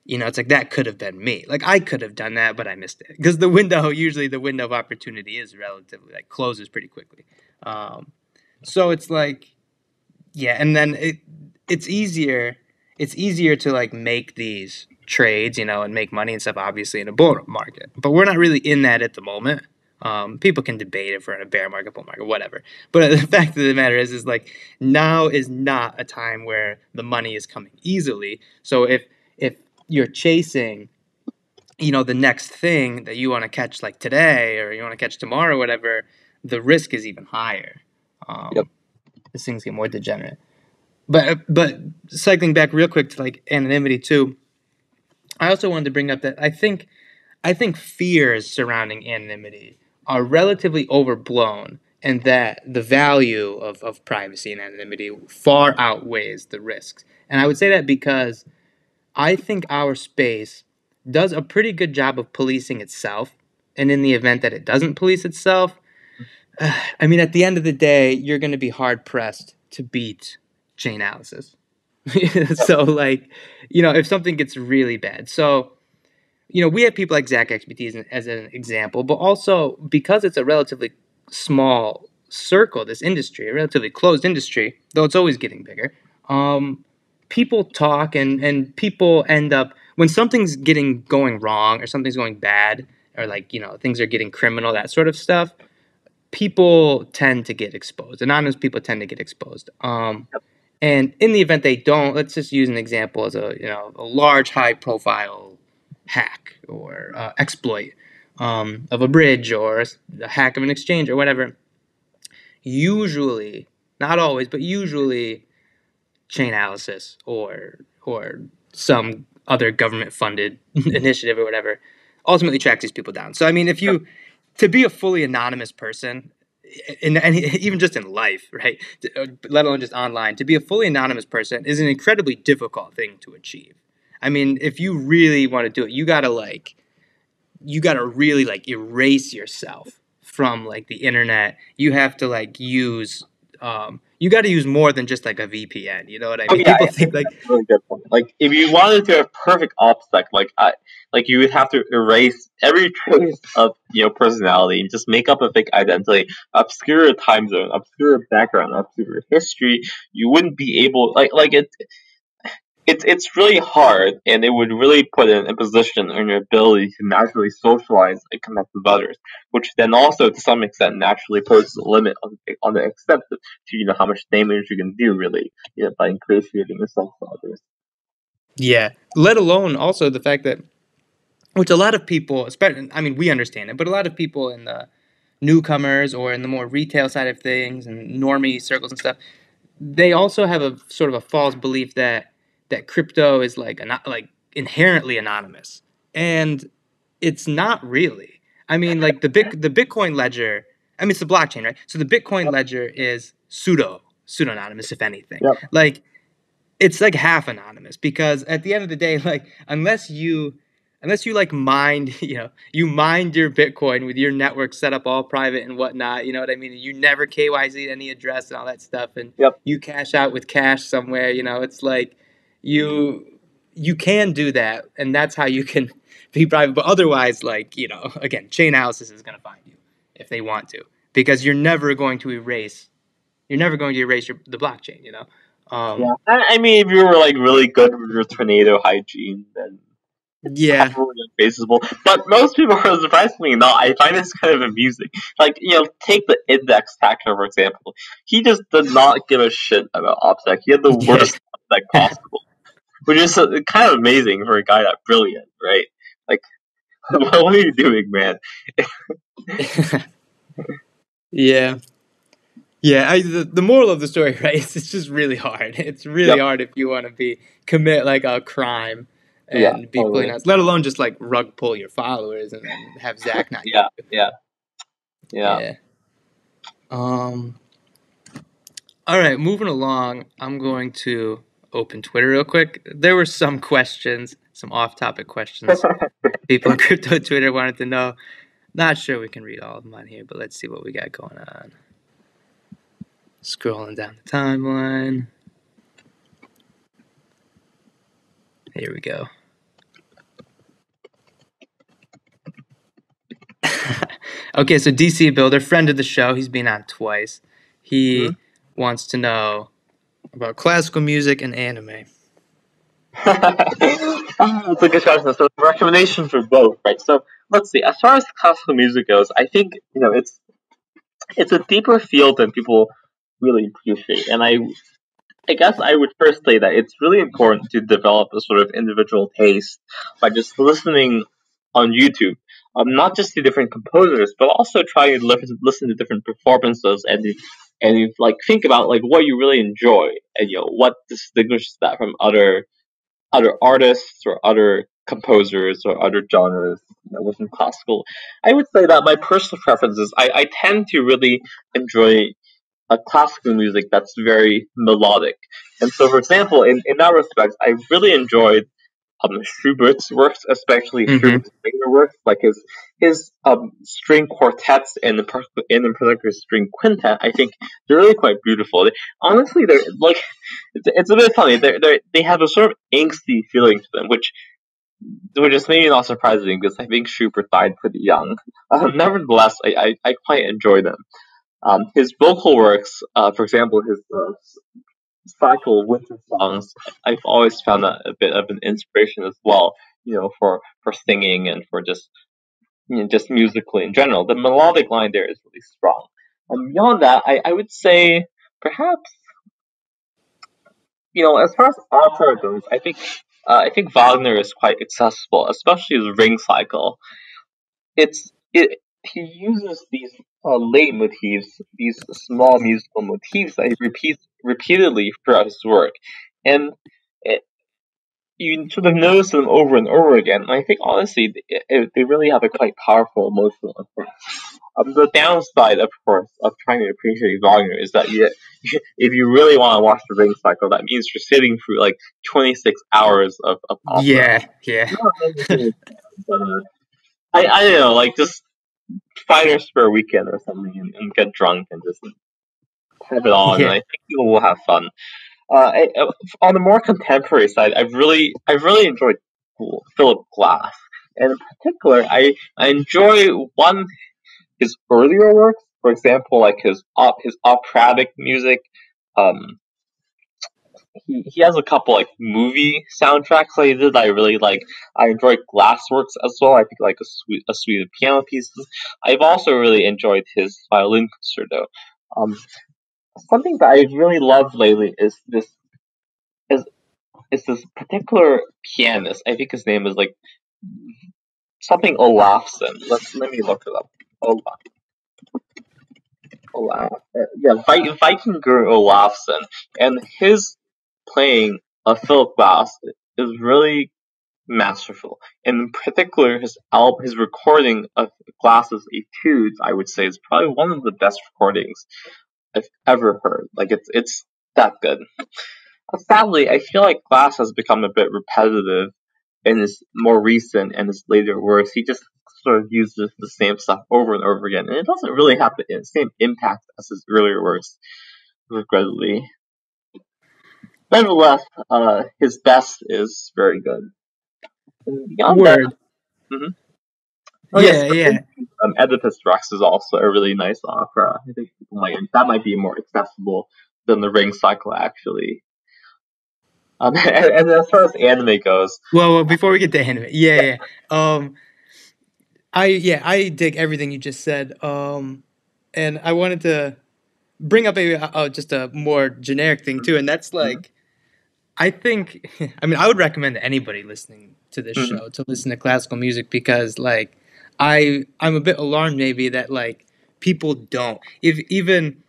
you know, it's like that could have been me. Like I could have done that, but I missed it because the window usually the window of opportunity is relatively like closes pretty quickly. Um, so it's like, yeah, and then it it's easier it's easier to like make these trades, you know, and make money and stuff, obviously in a bull market. But we're not really in that at the moment. Um, people can debate if we're in a bear market, bull market, whatever. But the fact of the matter is, is like now is not a time where the money is coming easily. So if if you're chasing, you know, the next thing that you want to catch like today or you want to catch tomorrow, or whatever, the risk is even higher. Um, Yep. These things get more degenerate. But but cycling back real quick to like anonymity too. I also wanted to bring up that I think I think fears surrounding anonymity are relatively overblown and that the value of, of privacy and anonymity far outweighs the risks. And I would say that because I think our space does a pretty good job of policing itself. And in the event that it doesn't police itself, I mean, at the end of the day, you're going to be hard pressed to beat Chainalysis. so, like, you know, if something gets really bad. So, you know, we have people like ZachXBT as an example, but also because it's a relatively small circle, this industry, a relatively closed industry, though it's always getting bigger. Um, people talk and and people end up when something's getting going wrong or something's going bad or like you know things are getting criminal, that sort of stuff. People tend to get exposed. Anonymous people tend to get exposed. Um, and in the event they don't, let's just use an example as a you know a large, high profile hack or uh, exploit um, of a bridge or a hack of an exchange or whatever. Usually, not always, but usually, Chainalysis or or some other government funded initiative or whatever ultimately tracks these people down. So I mean, if you to be a fully anonymous person, and, even just in life, right? uh, Let alone just online, to be a fully anonymous person is an incredibly difficult thing to achieve. I mean, if you really want to do it, you gotta like, you gotta really like erase yourself from like the internet. You have to like use, um, you got to use more than just like a VPN. You know what I Oh, mean? yeah, People yeah. think like, really good point. Like, if you wanted to have perfect OPSEC, like, I, like you would have to erase every trace of you know personality and just make up a fake identity, obscure a time zone, obscure a background, obscure history. You wouldn't be able, like, like it. It's it's really hard, and it would really put in a position on your ability to naturally socialize and connect with others, which then also, to some extent, naturally poses a limit on on the extent to you know how much damage you can do, really, you know, by ingratiating yourself to others. yeah. Let alone also the fact that, which a lot of people, especially, I mean, we understand it, but a lot of people in the newcomers or in the more retail side of things and normie circles and stuff, they also have a sort of a false belief that that crypto is like ano- like inherently anonymous, and it's not really. I mean, like the big the Bitcoin ledger. I mean, it's the blockchain, right? So the Bitcoin ledger is pseudo pseudo anonymous, if anything. Yep. Like it's like half anonymous because at the end of the day, like unless you unless you like mind, you know, you mind your Bitcoin with your network set up all private and whatnot, you know what I mean? You never KYC any address and all that stuff, and Yep. you cash out with cash somewhere, you know, it's like you you can do that, and that's how you can be private. But otherwise, like you know, again, Chainalysis is going to find you if they want to, because you're never going to erase, you're never going to erase your, the blockchain, you know. Um, Yeah, I, I mean, if you were like really good with your tornado hygiene, then yeah, unfaceable. But most people are surprisingly not. I find this kind of amusing. Like, you know, take the index hacker for example. He just did not give a shit about OPSEC. He had the Yeah. worst OPSEC possible, which is kind of amazing for a guy that brilliant, right? Like, what are you doing, man? yeah. Yeah, I, the, the moral of the story, right? Is it's just really hard. It's really Yep. hard if you want to be commit like a crime and Yeah, be totally. honest, let alone just like rug pull your followers and then have Zach not. Yeah, yeah, yeah. Yeah. Um. All right, moving along. I'm going to open Twitter real quick. There were some questions, some off-topic questions. People on crypto Twitter wanted to know. Not sure we can read all of them on here, but let's see what we got going on. Scrolling down the timeline. Here we go. okay, so DC Builder, friend of the show, he's been on twice. He mm-hmm. wants to know about classical music and anime. That's a good question. So, recommendation for both, right? So, let's see. As far as classical music goes, I think you know it's it's a deeper field than people really appreciate, and I I guess I would first say that it's really important to develop a sort of individual taste by just listening on YouTube, um, not just to different composers, but also try to listen to different performances and and like think about like what you really enjoy and you know what distinguishes that from other other artists or other composers or other genres you know, within classical. I would say that my personal preferences, I, I tend to really enjoy a classical music that's very melodic. And so, for example, in, in that respect, I really enjoyed um, Schubert's works, especially mm-hmm. Schubert's later works, like his his um, string quartets and in, in particular string quintet. I think they're really quite beautiful. They, honestly, they're like it's, it's a bit funny. They they they have a sort of angsty feeling to them, which which is maybe not surprising because I think Schubert died pretty young. Uh, nevertheless, I, I, I quite enjoy them. Um, his vocal works, uh, for example, his uh, cycle winter songs, I've always found that a bit of an inspiration as well. You know, for for singing and for just you know, just musically in general. The melodic line there is really strong. And beyond that, I, I would say perhaps you know, as far as opera goes, I think uh, I think Wagner is quite accessible, especially his Ring Cycle. It's it he uses these uh, motifs, these small musical motifs that he repeats repeatedly throughout his work, and it, you sort of notice them over and over again. And I think honestly, it, it, they really have a quite powerful emotional effect. Um, the downside, of course, of trying to appreciate Wagner is that you, if you really want to watch the Ring Cycle, that means you're sitting through like 26 hours of, of opera. Yeah, yeah. I, I don't know, like just fighters for a weekend or something and, and get drunk and just have it on. Yeah. And I think people will have fun. Uh, I, on the more contemporary side, I've really, I've really enjoyed Philip Glass, and in particular, I, I enjoy one his earlier works. For example, like his op, his operatic music. Um, he, he has a couple like movie soundtracks that he did that I really like. I enjoy Glassworks as well. I think like a suite a suite of piano pieces. I've also really enjoyed his violin concerto. Um, something that I've really love lately is this is is this particular pianist. I think his name is like something Olafson. Let's let me look it up. Olaf. Olaf. Uh, yeah, Vikingur Olafsson, and his playing of Philip Glass is really masterful. And in particular, his album, his recording of Glass's Etudes, I would say, is probably one of the best recordings I've ever heard. Like it's it's that good. Sadly, I feel like Glass has become a bit repetitive in his more recent and his later works. He just sort of uses the same stuff over and over again, and it doesn't really have the same impact as his earlier works, regrettably. Nevertheless, uh, his best is very good. And beyond Word. that, mm-hmm. oh, yeah, yes, yeah. Um, Oedipus Rex is also a really nice opera. I think might, that might be more accessible than the Ring Cycle, actually. Um, and, and, as far as anime goes, well, well, before we get to anime, yeah, yeah. Um, I yeah, I dig everything you just said. Um, and I wanted to bring up a uh, just a more generic thing too, and that's mm-hmm. like I think, I mean, I would recommend anybody listening to this mm-hmm. show to listen to classical music because, like, I I'm a bit alarmed maybe that like people don't. If even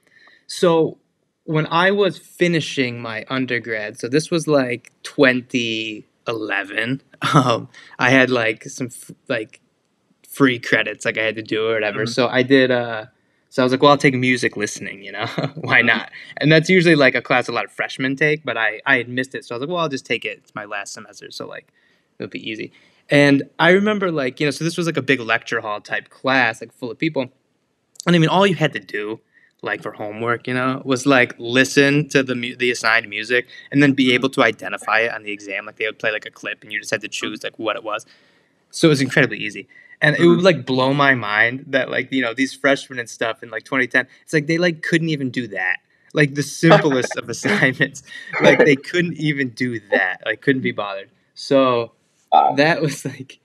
so, when I was finishing my undergrad, so this was like 2011. Um, I had like some f- like free credits, like I had to do or whatever. Mm-hmm. So I did uh so I was like, well, I'll take music listening, you know, why mm-hmm. not? And that's usually like a class a lot of freshmen take, but I, I had missed it. So I was like, well, I'll just take it. It's my last semester. So like, it'll be easy. And I remember like, you know, so this was like a big lecture hall type class, like full of people. And I mean, all you had to do like for homework, you know, was like listen to the mu- the assigned music and then be able to identify it on the exam. Like they would play like a clip and you just had to choose like what it was. So it was incredibly easy. And it would like blow my mind that like you know these freshmen and stuff in like 2010 it's like they like couldn't even do that. Like the simplest of assignments like they couldn't even do that. Like couldn't be bothered. So that was like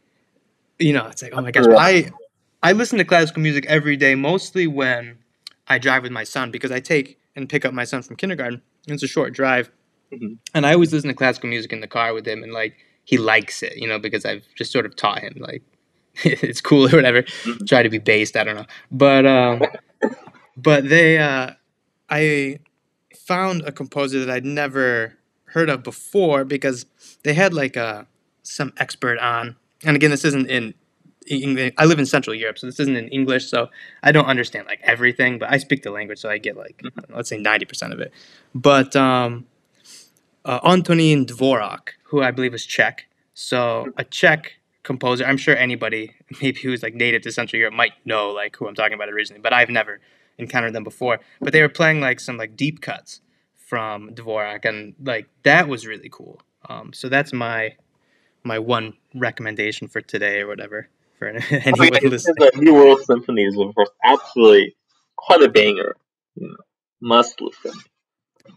you know it's like oh my gosh. I i listen to classical music every day mostly when i drive with my son because i take and pick up my son from kindergarten. It's a short drive. Mhm. and i always listen to classical music in the car with him and like he likes it you know because i've just sort of taught him like it's cool or whatever Mhm. try to be based i don't know but um but they uh i found a composer that i'd never heard of before because they had like a some expert on and again this isn't in English. I live in Central Europe, so this isn't in English, so I don't understand like everything, but I speak the language, so I get like don't let's say ninety percent of it. But um, uh, Antonin Dvorak, who I believe is Czech, so a Czech composer. I'm sure anybody maybe who's like native to Central Europe might know like who I'm talking about originally, but I've never encountered them before. But they were playing like some like deep cuts from Dvorak, and like that was really cool. Um, so that's my my one recommendation for today or whatever for anyone mean, listening. the New World Symphonies was of course absolutely quite a banger. You know, must listen.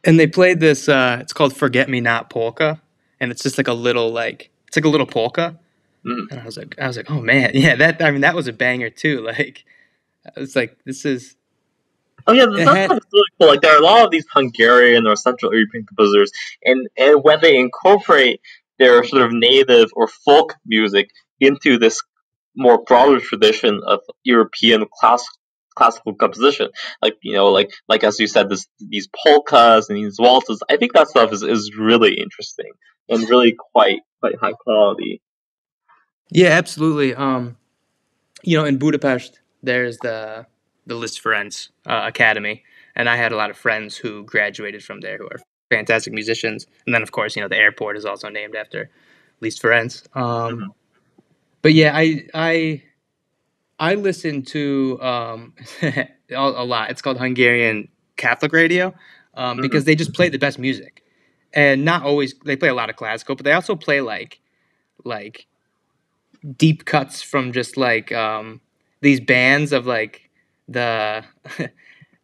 And they played this. Uh, it's called "Forget Me Not" polka, and it's just like a little like it's like a little polka. Mm. And I was like, I was like, oh man, yeah, that. I mean, that was a banger too. Like, I was like, this is Oh yeah, that's had- really cool. Like there are a lot of these Hungarian or Central European composers, and and when they incorporate their sort of native or folk music into this more broader tradition of European class classical composition, like you know, like like as you said, this these polkas and these waltzes. I think that stuff is, is really interesting and really quite quite high quality. Yeah, absolutely. Um, you know, in Budapest, there's the the Liszt Ferenc uh, Academy, and I had a lot of friends who graduated from there who are fantastic musicians. And then, of course, you know, the airport is also named after Liszt Ferenc. Um, Mhm. But yeah, I I I listen to um, a, a lot. It's called Hungarian Catholic Radio um, Mhm. because they just play the best music, and not always they play a lot of classical, but they also play like like deep cuts from just like um, these bands of like the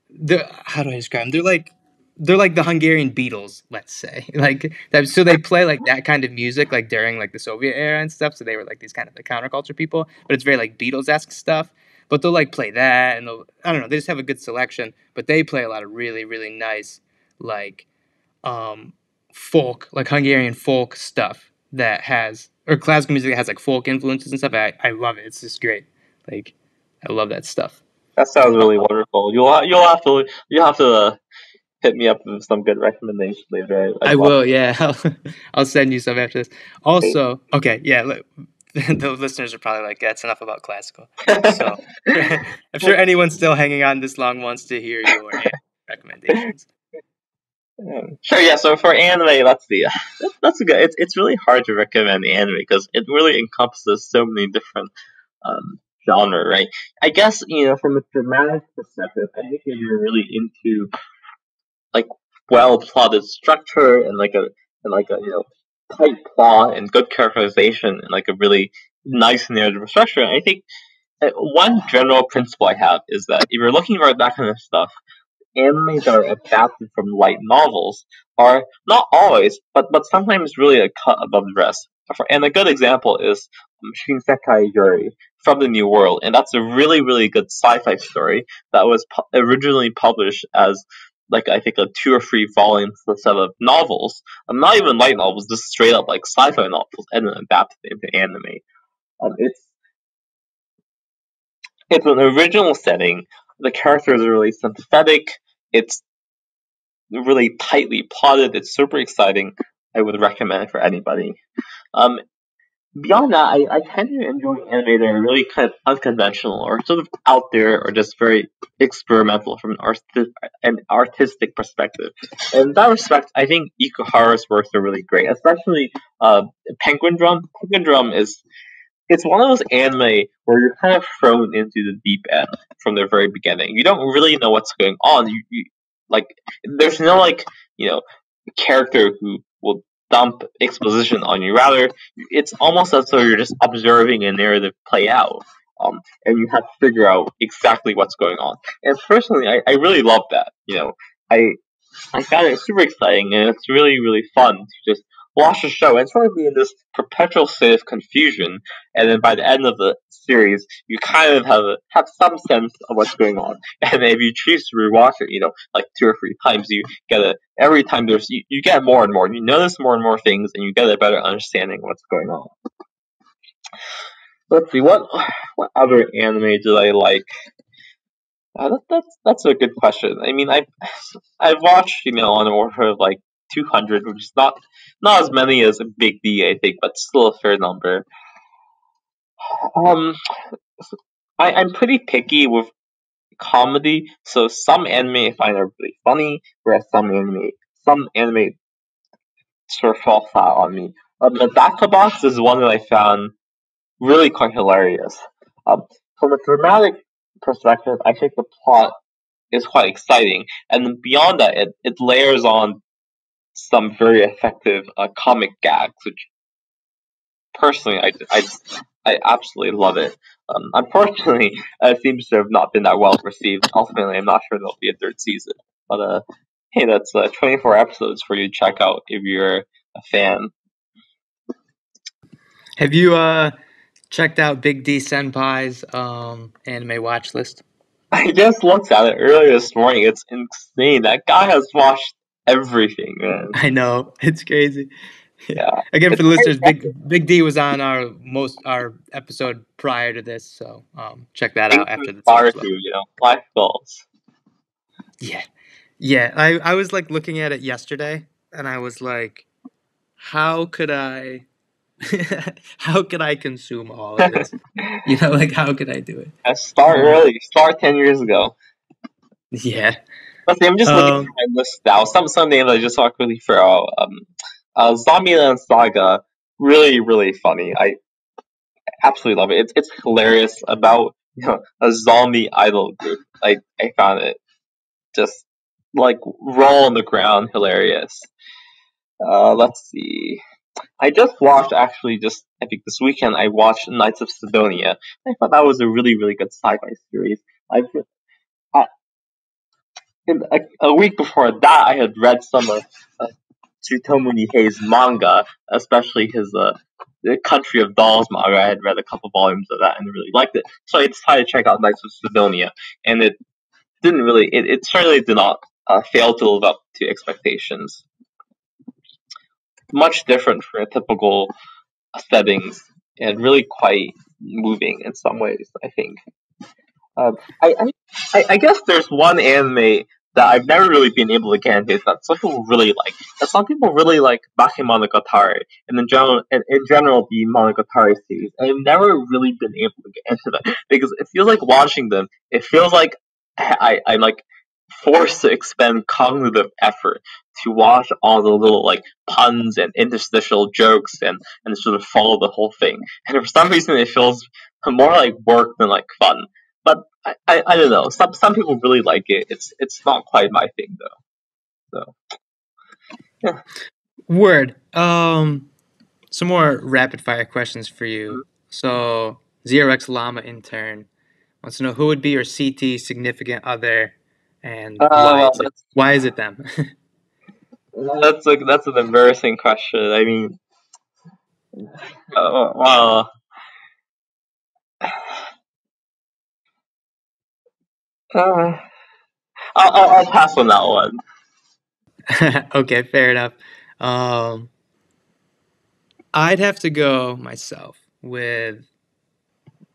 the how do I describe them? They're like they're like the Hungarian Beatles, let's say. Like that, so they play like that kind of music like during like the Soviet era and stuff. So they were like these kind of the counterculture people, but it's very like Beatles esque stuff. But they'll like play that and they'll I don't know, they just have a good selection. But they play a lot of really, really nice like um folk, like Hungarian folk stuff that has or classical music that has like folk influences and stuff. I, I love it. It's just great. Like I love that stuff. That sounds really wonderful. You'll you'll have to you'll have to uh, hit me up with some good recommendations later. I will, yeah. I'll, I'll send you some after this. Also, okay, yeah. look, The listeners are probably like, "That's enough about classical." So, I'm sure anyone still hanging on this long wants to hear your recommendations. Um, Sure, yeah. So for anime, let's see. That's, that's good. It's it's really hard to recommend anime because it really encompasses so many different um, genre, right? I guess you know from a dramatic perspective, I think if you're really into like well plotted structure and like a and like a you know tight plot and good characterization and like a really nice narrative structure, I think uh, one general principle I have is that if you're looking for that kind of stuff, that are adapted from light novels are not always, but but sometimes really a cut above the rest. And a good example is um, Shinsekai Yori from the New World, and that's a really really good sci-fi story that was pu- originally published as like I think a two or three volumes set of novels, um, not even light novels, just straight up like sci-fi novels, and then adapted into anime. Um, it's it's an original setting. The characters are really sympathetic. It's really tightly plotted. It's super exciting. I would recommend it for anybody. Um, beyond that, I, I tend to enjoy anime that are really kind of unconventional or sort of out there or just very experimental from an, an artistic perspective. In that respect, I think Ikuhara's works are really great, especially uh, Penguin Drum. Penguin Drum is it's one of those anime where you're kind of thrown into the deep end from the very beginning. You don't really know what's going on. You, you like there's no like you know character who will dump exposition on you. Rather, it's almost as though you're just observing a narrative play out. um, and you have to figure out exactly what's going on. And personally, I, I really love that. You know, I I found it super exciting, and it's really really fun to just watch the show and sort of be in this perpetual state of confusion. And then by the end of the series, you kind of have have some sense of what's going on. And if you choose to rewatch it, you know, like two or three times, you get a every time there's you, you get more and more. You notice more and more things, and you get a better understanding of what's going on. Let's see what what other anime did I like. Uh, that, that's that's a good question. I mean, I've I've watched you know on order of like 200, which is not not as many as a Big D, I think, but still a fair number. Um, I, I'm pretty picky with comedy, so some anime I find are really funny, whereas some anime some anime sort of fall flat on me. Um, the Data Box is one that I found really quite hilarious. Um, from a dramatic perspective, I think the plot is quite exciting, and beyond that, it, it layers on some very effective uh, comic gags, which personally I, I, I absolutely love it. Um, unfortunately, uh, it seems to have not been that well received. Ultimately, I'm not sure there'll be a third season. But uh, hey, that's uh, 24 episodes for you to check out if you're a fan. Have you uh, checked out Big D Senpai's um, anime watch list? I just looked at it earlier this morning. It's insane. That guy has watched everything, man. I know it's crazy. Yeah. Again, for the listeners, Big Big D was on our most our episode prior to this, so um, check that out after the far too, you know, life goals. Yeah, yeah. I I was like looking at it yesterday, and I was like, how could I? how could I consume all of this? you know, like how could I do it? I start early. Start ten years ago. Yeah. Let's see, I'm just looking um, at my list now. Some some names I just want quickly throw out. Um, uh, Zombieland Saga, really really funny. I absolutely love it. It's it's hilarious about you know a zombie idol group. I I found it just like roll on the ground hilarious. Uh, let's see. I just watched actually just I think this weekend I watched Knights of Sidonia. I thought that was a really really good sci-fi series. I've a, a, week before that, I had read some of uh, Tsutomu Nihei's manga, especially his uh, the Country of Dolls manga. I had read a couple volumes of that and really liked it. So I decided to check out Knights of Sidonia, and it didn't really, it, it certainly did not uh, fail to live up to expectations. Much different from a typical settings, and really quite moving in some ways, I think. Um, I, I, I guess there's one anime that I've never really been able to get into that some people really like. And some people really like Bakemonogatari and in general and in general the Monogatari series. I've never really been able to get into that because it feels like watching them. It feels like I, I'm like forced to expend cognitive effort to watch all the little like puns and interstitial jokes and and sort of follow the whole thing. And for some reason, it feels more like work than like fun. I, I, I don't know. Some some people really like it. It's it's not quite my thing though. So yeah. Word. Um some more rapid fire questions for you. Mm-hmm. So Zero X Llama intern wants to know who would be your CT significant other and uh, why, is it, why is it them? that's a that's an embarrassing question. I mean, uh, well, Uh, I'll, I'll, I'll pass on that one. okay, fair enough. Um, I'd have to go myself with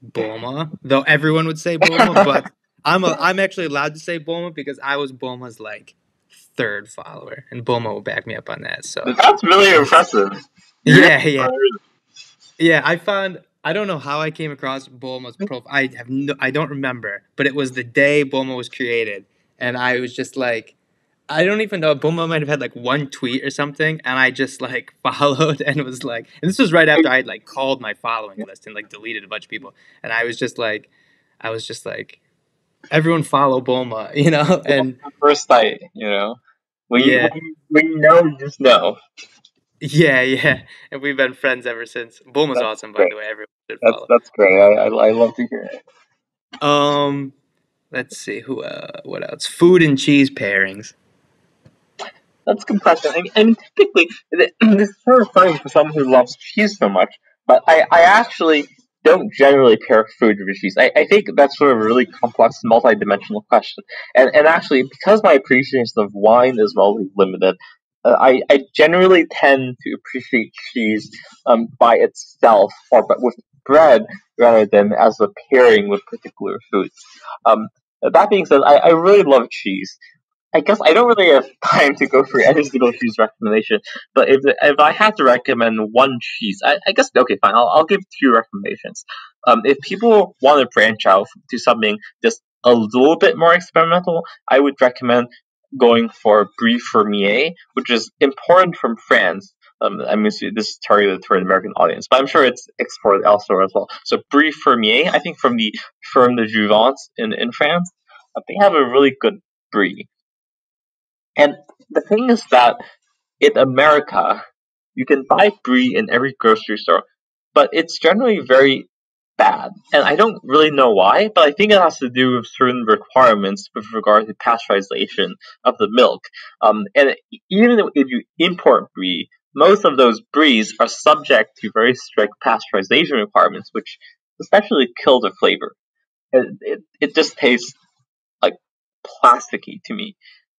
Bulma, though everyone would say Bulma, but I'm a, I'm actually allowed to say Bulma because I was Bulma's like third follower, and Bulma will back me up on that. So that's really impressive. Yeah, yeah, yeah. I found I don't know how I came across Bulma's profile. I have no, I don't remember, but it was the day Bulma was created, and I was just like, I don't even know. Bulma might have had like one tweet or something, and I just like followed and was like, and this was right after I had like called my following list and like deleted a bunch of people, and I was just like, I was just like, everyone follow Bulma, you know, and first sight, you know, when yeah. you when you know, you just know. Yeah, yeah, and we've been friends ever since. Bulma's That's awesome, by the way. Everyone should That's follow. that's great. I, I I love to hear it. Um, let's see who. Uh, what else? Food and cheese pairings. That's a good question. I mean, I mean typically, this is sort of funny for someone who loves cheese so much, but I, I actually don't generally pair food with cheese. I, I think that's sort of a really complex, multi-dimensional question. And, and actually, because my appreciation of wine is relatively limited, uh, I, I generally tend to appreciate cheese um, by itself or but with bread rather than as a pairing with particular foods. Um, that being said, I, I really love cheese. I guess I don't really have time to go through every single cheese recommendation, but if if I had to recommend one cheese, I, I guess okay, fine. I'll, I'll give two recommendations. Um, if people want to branch out to something just a little bit more experimental, I would recommend going for Brie Fermier, which is important from France. Um, I mean, this is targeted to an American audience, but I'm sure it's exported elsewhere as well. So Brie Fermier, I think from the Ferme de Jouvence in, in France, uh, they have a really good brie. And the thing is that in America, you can buy brie in every grocery store, but it's generally very bad. And I don't really know why, but I think it has to do with certain requirements with regard to pasteurization of the milk. Um, and even if you import brie, most of those bries are subject to very strict pasteurization requirements, which essentially kill the flavor. It, it, it just tastes like plasticky to me.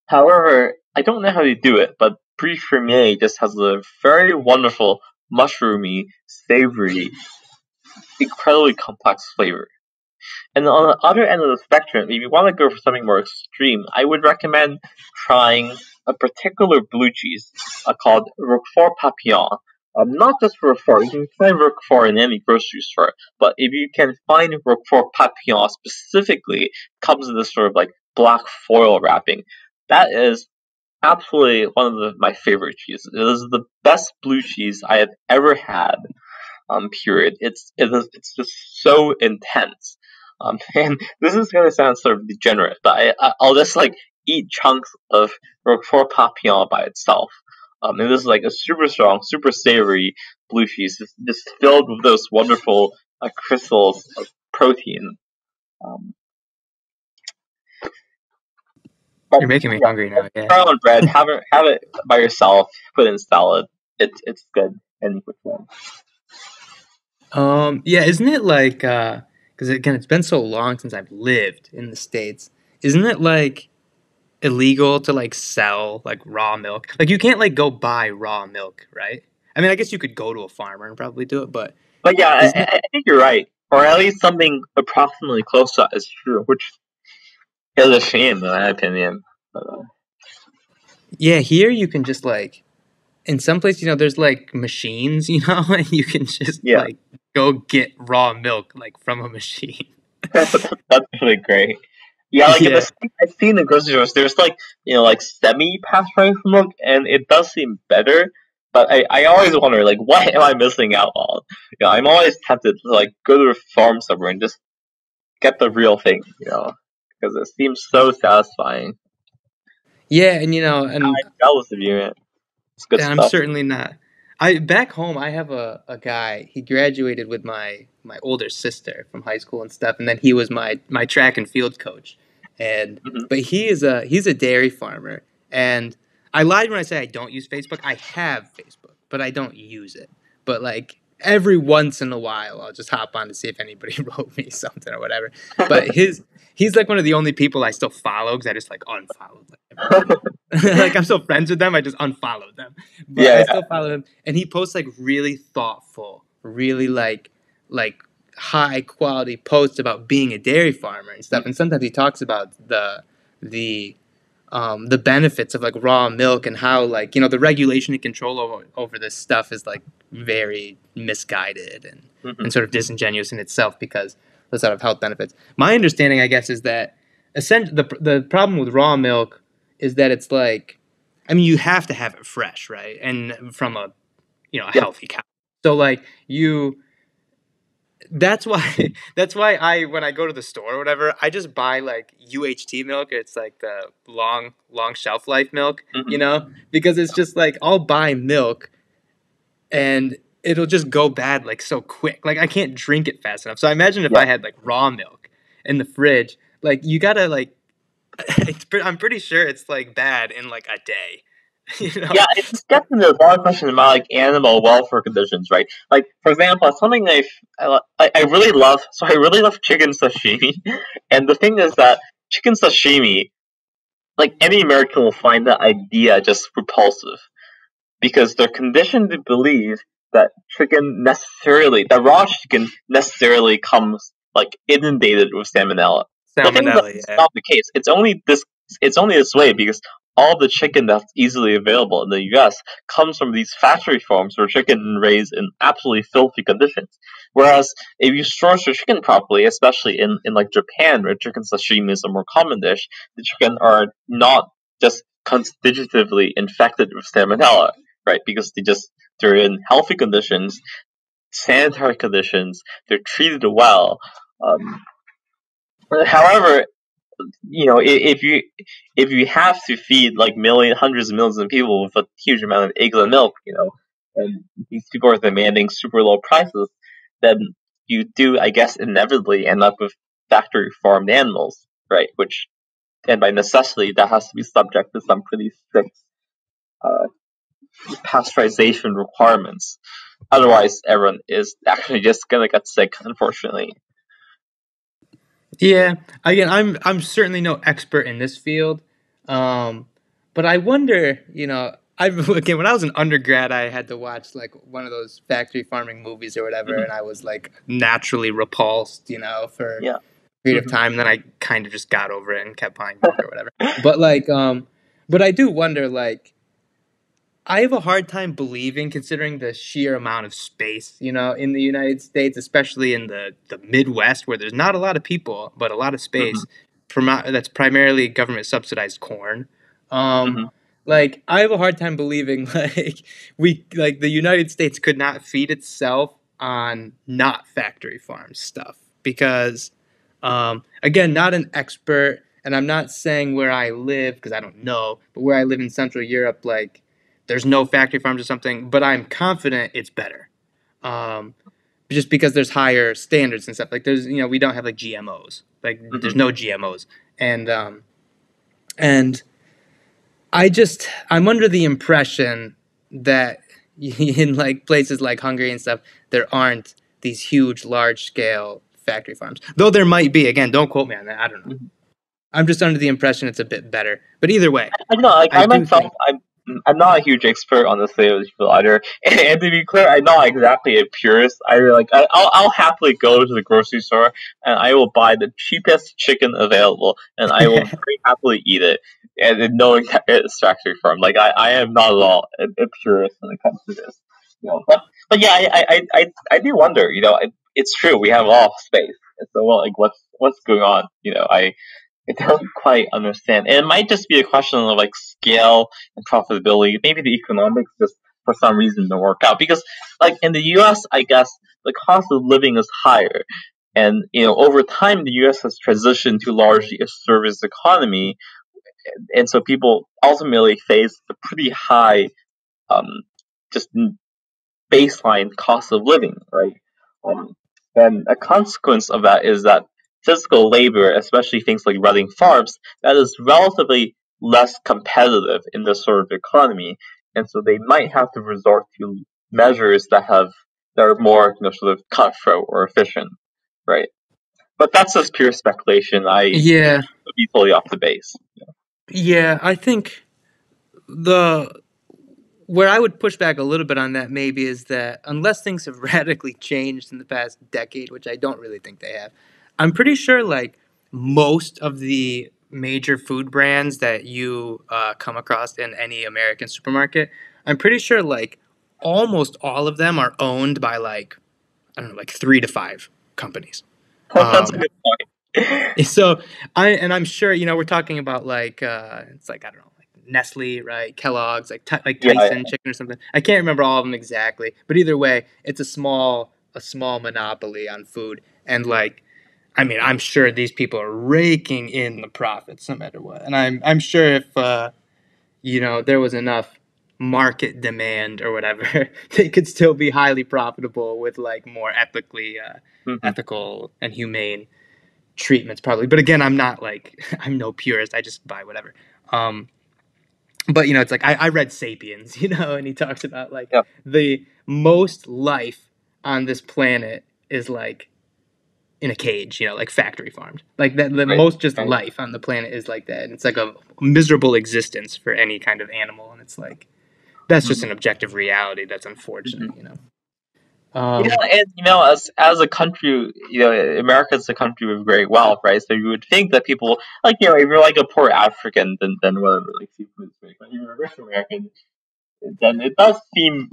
However, I don't know how they do it, but Brie Fermier just has a very wonderful, mushroomy, savory, incredibly complex flavor. And on the other end of the spectrum, if you want to go for something more extreme, I would recommend trying a particular blue cheese uh, called Roquefort Papillon. Um, not just Roquefort, you can find Roquefort in any grocery store, but if you can find Roquefort Papillon specifically, comes in this sort of like black foil wrapping. That is absolutely one of the, my favorite cheeses. It is the best blue cheese I have ever had. Um, period. It's it's just so intense. Um, and this is gonna sound sort of degenerate, but I, I I'll just like eat chunks of Roquefort Papillon by itself. Um, and this is like a super strong, super savory blue cheese, just, just filled with those wonderful uh, crystals of protein. Um, You're making me yeah, hungry now. Yeah. on bread, have it have it by yourself, put it in salad. It's it's good any which way. Um. Yeah. Isn't it like? Because again, it's been so long since I've lived in the states. Isn't it like illegal to like sell like raw milk? Like you can't like go buy raw milk, right? I mean, I guess you could go to a farmer and probably do it, but But yeah, I, isn't it? I I think you're right, or at least something approximately close to that is true, which is a shame in my opinion. But, uh, Yeah. Here you can just like in some places, you know, there's like machines, you know, and you can just yeah, like go get raw milk like from a machine. that's really great. Yeah, like Yeah. the I've seen in grocery stores, there's like you know like semi pasteurized milk, and it does seem better. But I, I always wonder like what am I missing out on? You know, I'm always tempted to like go to a farm somewhere and just get the real thing, you know, because it seems so satisfying. Yeah, and you know, and I'm jealous of you, man. It's good And I'm certainly not. I back home I have a, a guy, he graduated with my my older sister from high school and stuff, and then he was my my track and field coach. And Mhm. but he is a he's a dairy farmer. And I lied when I say I don't use Facebook. I have Facebook, but I don't use it. But like every once in a while I'll just hop on to see if anybody wrote me something or whatever. But his he's like one of the only people I still follow because I just like unfollowed like. like I'm still friends with them. I just unfollowed them, but yeah, I yeah. still follow him. And he posts like really thoughtful, really like like high quality posts about being a dairy farmer and stuff. And sometimes he talks about the the um, the benefits of like raw milk and how like you know the regulation and control over, over this stuff is like very misguided and Mhm. and sort of disingenuous in itself because the sort of health benefits. My understanding, I guess, is that essentially the the problem with raw milk is that it's like, I mean, you have to have it fresh, right, and from a you know a healthy cow. So like you, that's why that's why I when I go to the store or whatever, I just buy like UHT milk. It's like the long long shelf life milk, you Mhm. know, because it's just like I'll buy milk and it'll just go bad like so quick. Like I can't drink it fast enough. So I imagine if Yeah. I had like raw milk in the fridge, like you gotta like. Pre- I'm pretty sure it's like bad in like a day. you know? yeah, it's gets a lot of questions about like animal welfare conditions, right? Like, for example, something I I, I really love. So I really love chicken sashimi, and the thing is that chicken sashimi, like any American will find that idea just repulsive, because they're conditioned to believe that chicken necessarily, that raw chicken necessarily comes like inundated with salmonella. The thing is that Salmonella. Yeah. not the case. It's only this. It's only this way because all the chicken that's easily available in the U.S. comes from these factory farms where chicken raised in absolutely filthy conditions. Whereas if you source your chicken properly, especially in, in like Japan where chicken sashimi is a more common dish, the chicken are not just constitutively infected with salmonella, right? Because they just they're in healthy conditions, sanitary conditions, they're treated well. Um, however, you know, if you if you have to feed like million, hundreds of millions of people with a huge amount of eggs and milk, you know, and these people are demanding super low prices, then you do, I guess, inevitably end up with factory farmed animals, right? Which, and by necessity, that has to be subject to some pretty strict uh, pasteurization requirements. Otherwise, everyone is actually just gonna get sick, unfortunately. Yeah. Again, I'm I'm certainly no expert in this field, um, but I wonder. You know, I again when I was an undergrad, I had to watch like one of those factory farming movies or whatever, Mhm. and I was like naturally repulsed. You know, for Yeah. a period Mhm. of time. Then I kind of just got over it and kept buying milk or whatever. But like, um, but I do wonder like. I have a hard time believing, considering the sheer amount of space, you know, in the United States, especially in the, the Midwest, where there's not a lot of people, but a lot of space. Primi- that's primarily government subsidized corn. Um, Mhm. Like, I have a hard time believing, like, we, like, the United States could not feed itself on not factory farm stuff because, um, again, not an expert, and I'm not saying where I live because I don't know, but where I live in Central Europe, like, there's no factory farms or something, but I'm confident it's better. Um, just because there's higher standards and stuff. Like there's, you know, we don't have like GMOs. Like there's Mhm. no GMOs, and um, and I just I'm under the impression that in like places like Hungary and stuff, there aren't these huge, large scale factory farms. Though there might be. Again, don't quote me on that. I don't know. Mhm. I'm just under the impression it's a bit better. But either way, I know, like I I, myself, think- I'm I'm not a huge expert on the state of the field either. And, and to be clear, I'm not exactly a purist. I like I, I'll I'll happily go to the grocery store and I will buy the cheapest chicken available and I will very happily eat it. And, and knowing that it's factory farm, like I, I am not at all a, a purist when it comes to this. You know, but but yeah, I I, I, I do wonder. You know, it, it's true we have all space, and so well, like what's what's going on? You know, I I don't quite understand. And it might just be a question of like scale and profitability. Maybe the economics just for some reason don't work out. Because like in the US, I guess the cost of living is higher. And you know, over time the US has transitioned to largely a service economy. And so people ultimately face a pretty high um, just baseline cost of living, right? Um, and a consequence of that is that physical labor, especially things like running farms, that is relatively less competitive in this sort of economy, and so they might have to resort to measures that have that are more you know, sort of cutthroat or efficient, right? But that's just pure speculation. I yeah. would be totally off the base. Yeah, I think the where I would push back a little bit on that maybe is that unless things have radically changed in the past decade, which I don't really think they have, I'm pretty sure like most of the major food brands that you uh, come across in any American supermarket, I'm pretty sure like almost all of them are owned by like I don't know, like three to five companies. that's a Um, good point. So I and I'm sure you know we're talking about like uh, it's like I don't know like Nestle right Kellogg's like like Yeah, Tyson chicken or something I can't remember all of them exactly but either way it's a small a small monopoly on food and like I mean I'm sure these people are raking in the profits no matter what and I'm I'm sure if uh, you know there was enough market demand or whatever, they could still be highly profitable with like more ethically uh, Mhm. ethical and humane treatments probably. But again, I'm not like I'm no purist. I just buy whatever. Um, but you know, it's like I, I read *Sapiens*, you know, and he talks about like Yep. the most life on this planet is like in a cage, you know, like factory farmed. Like that, the Right, most just right. life on the planet is like that. And it's like a miserable existence for any kind of animal, and it's like that's just an objective reality that's unfortunate, you know. Um, yeah, and you know, as as a country, you know, America's a country with great wealth, right? So you would think that people, like, you know, if you're like a poor African, then then whatever, like seafood is great. But if you're a rich American, then it does seem,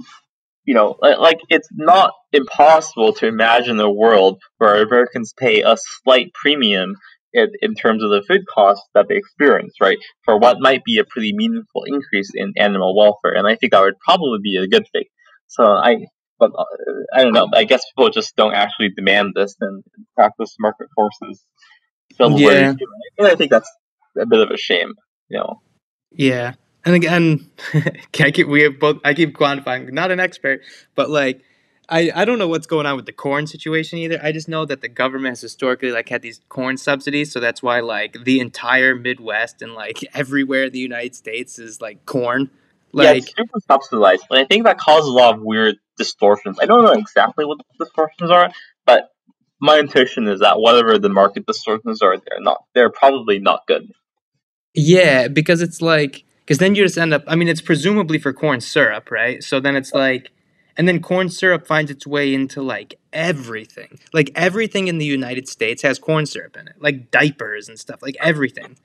you know, like, it's not impossible to imagine a world where Americans pay a slight premium in, in terms of the food costs that they experience, right? For what might be a pretty meaningful increase in animal welfare, and I think that would probably be a good thing. So I, but uh, I don't know. I guess people just don't actually demand this and practice market forces. Yeah. they do, right? And I think that's a bit of a shame. You know, Yeah, and again, I keep we have both. I keep quantifying. Not an expert, but like, I I don't know what's going on with the corn situation either. I just know that the government has historically like had these corn subsidies, so that's why like the entire Midwest and like everywhere in the United States is like corn. yeah, Like it's super subsidized, and I think that causes a lot of weird distortions. I don't know exactly what the distortions are, but my intuition is that whatever the market distortions are, they're not. They're probably not good. Yeah, because it's like because then you just end up. I mean, it's presumably for corn syrup, right? So then it's like, and then corn syrup finds its way into like everything. Like everything in the United States has corn syrup in it, like diapers and stuff. Like everything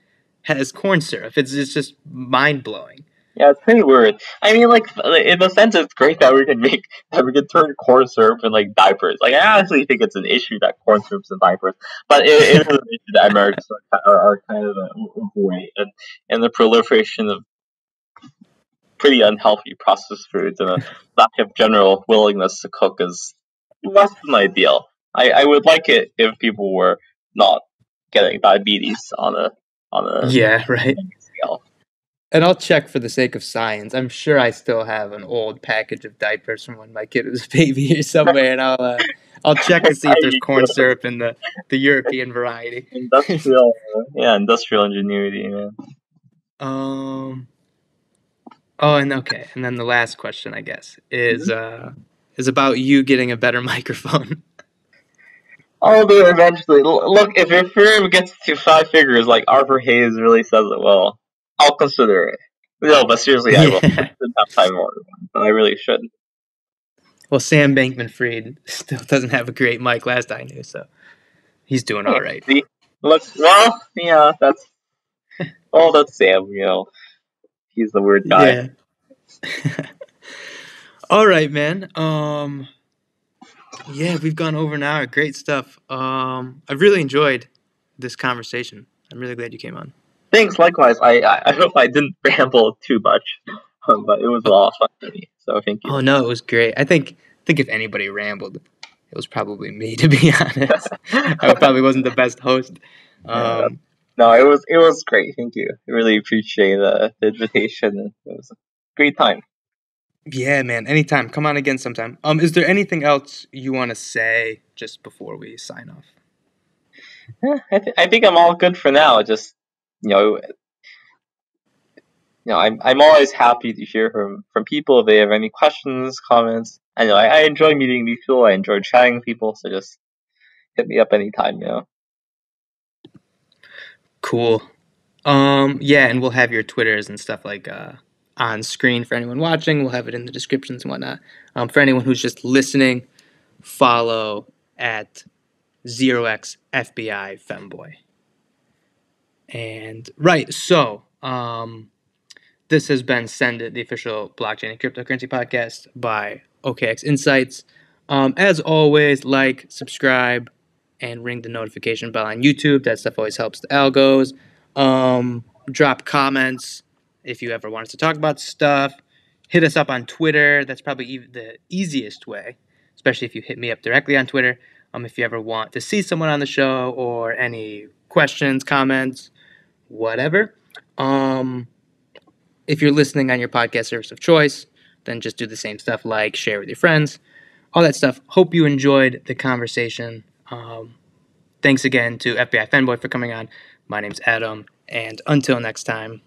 has corn syrup. It's it's just mind blowing. Yeah, it's pretty weird. I mean, like in a sense, it's great that we can make that we can turn corn syrup in like diapers. Like, I honestly think it's an issue that corn syrup's in diapers, but it, it is an issue that Americans are, are, kind of uh, overweight and and the proliferation of pretty unhealthy processed foods and a lack of general willingness to cook is less than ideal. I, I would like it if people were not getting diabetes on a on a Yeah, right. scale. And I'll check for the sake of science. I'm sure I still have an old package of diapers from when my kid was a baby here somewhere, and I'll uh, I'll check to see if there's corn syrup in the the European variety. Industrial, yeah, industrial ingenuity, man. Um. Oh, and okay, and then the last question, I guess, is uh is about you getting a better microphone. I'll do it eventually. Look, if your firm gets to five figures, like Arthur Hayes really says it will, I'll consider it. No, but seriously, I will. I have time but I really should. Well, Sam Bankman-Fried still doesn't have a great mic. Last I knew, so he's doing all right. See, look, well, yeah, that's, all that's Sam. You know, he's the weird guy. Yeah. all right, man. Um. Yeah, we've gone over an hour. Great stuff. Um, I've really enjoyed this conversation. I'm really glad you came on. Thanks. Likewise. I, I, I hope I didn't ramble too much, um, but it was a lot of fun for me. So thank you. Oh no, it was great. I think I think if anybody rambled, it was probably me. To be honest, I probably wasn't the best host. Um, No, it was it was great. Thank you. I really appreciate the, the invitation. It was a great time. yeah, man. Anytime. Come on again sometime. Um, is there anything else you want to say just before we sign off? Yeah, I, th- I think I'm all good for now. Just you know, you know, I'm I'm always happy to hear from from people if they have any questions, comments. I know I, I enjoy meeting people. I enjoy chatting with people. So just hit me up anytime. You know. Cool. Um, yeah, and we'll have your Twitters and stuff like uh, on screen for anyone watching. We'll have it in the descriptions and whatnot. Um, for anyone who's just listening, follow at zero x FBI femboy. And right, so um, this has been Send It, the official blockchain and cryptocurrency podcast by OKX Insights. Um, as always, like, subscribe, and ring the notification bell on YouTube. That stuff always helps the algos. Um, drop comments if you ever want us to talk about stuff. Hit us up on Twitter. That's probably e- the easiest way, especially if you hit me up directly on Twitter. Um, if you ever want to see someone on the show or any questions, comments, whatever. Um, if you're listening on your podcast service of choice, then just do the same stuff like share with your friends, all that stuff. Hope you enjoyed the conversation. Um, thanks again to FBI Femboy for coming on. My name's Adam, and until next time.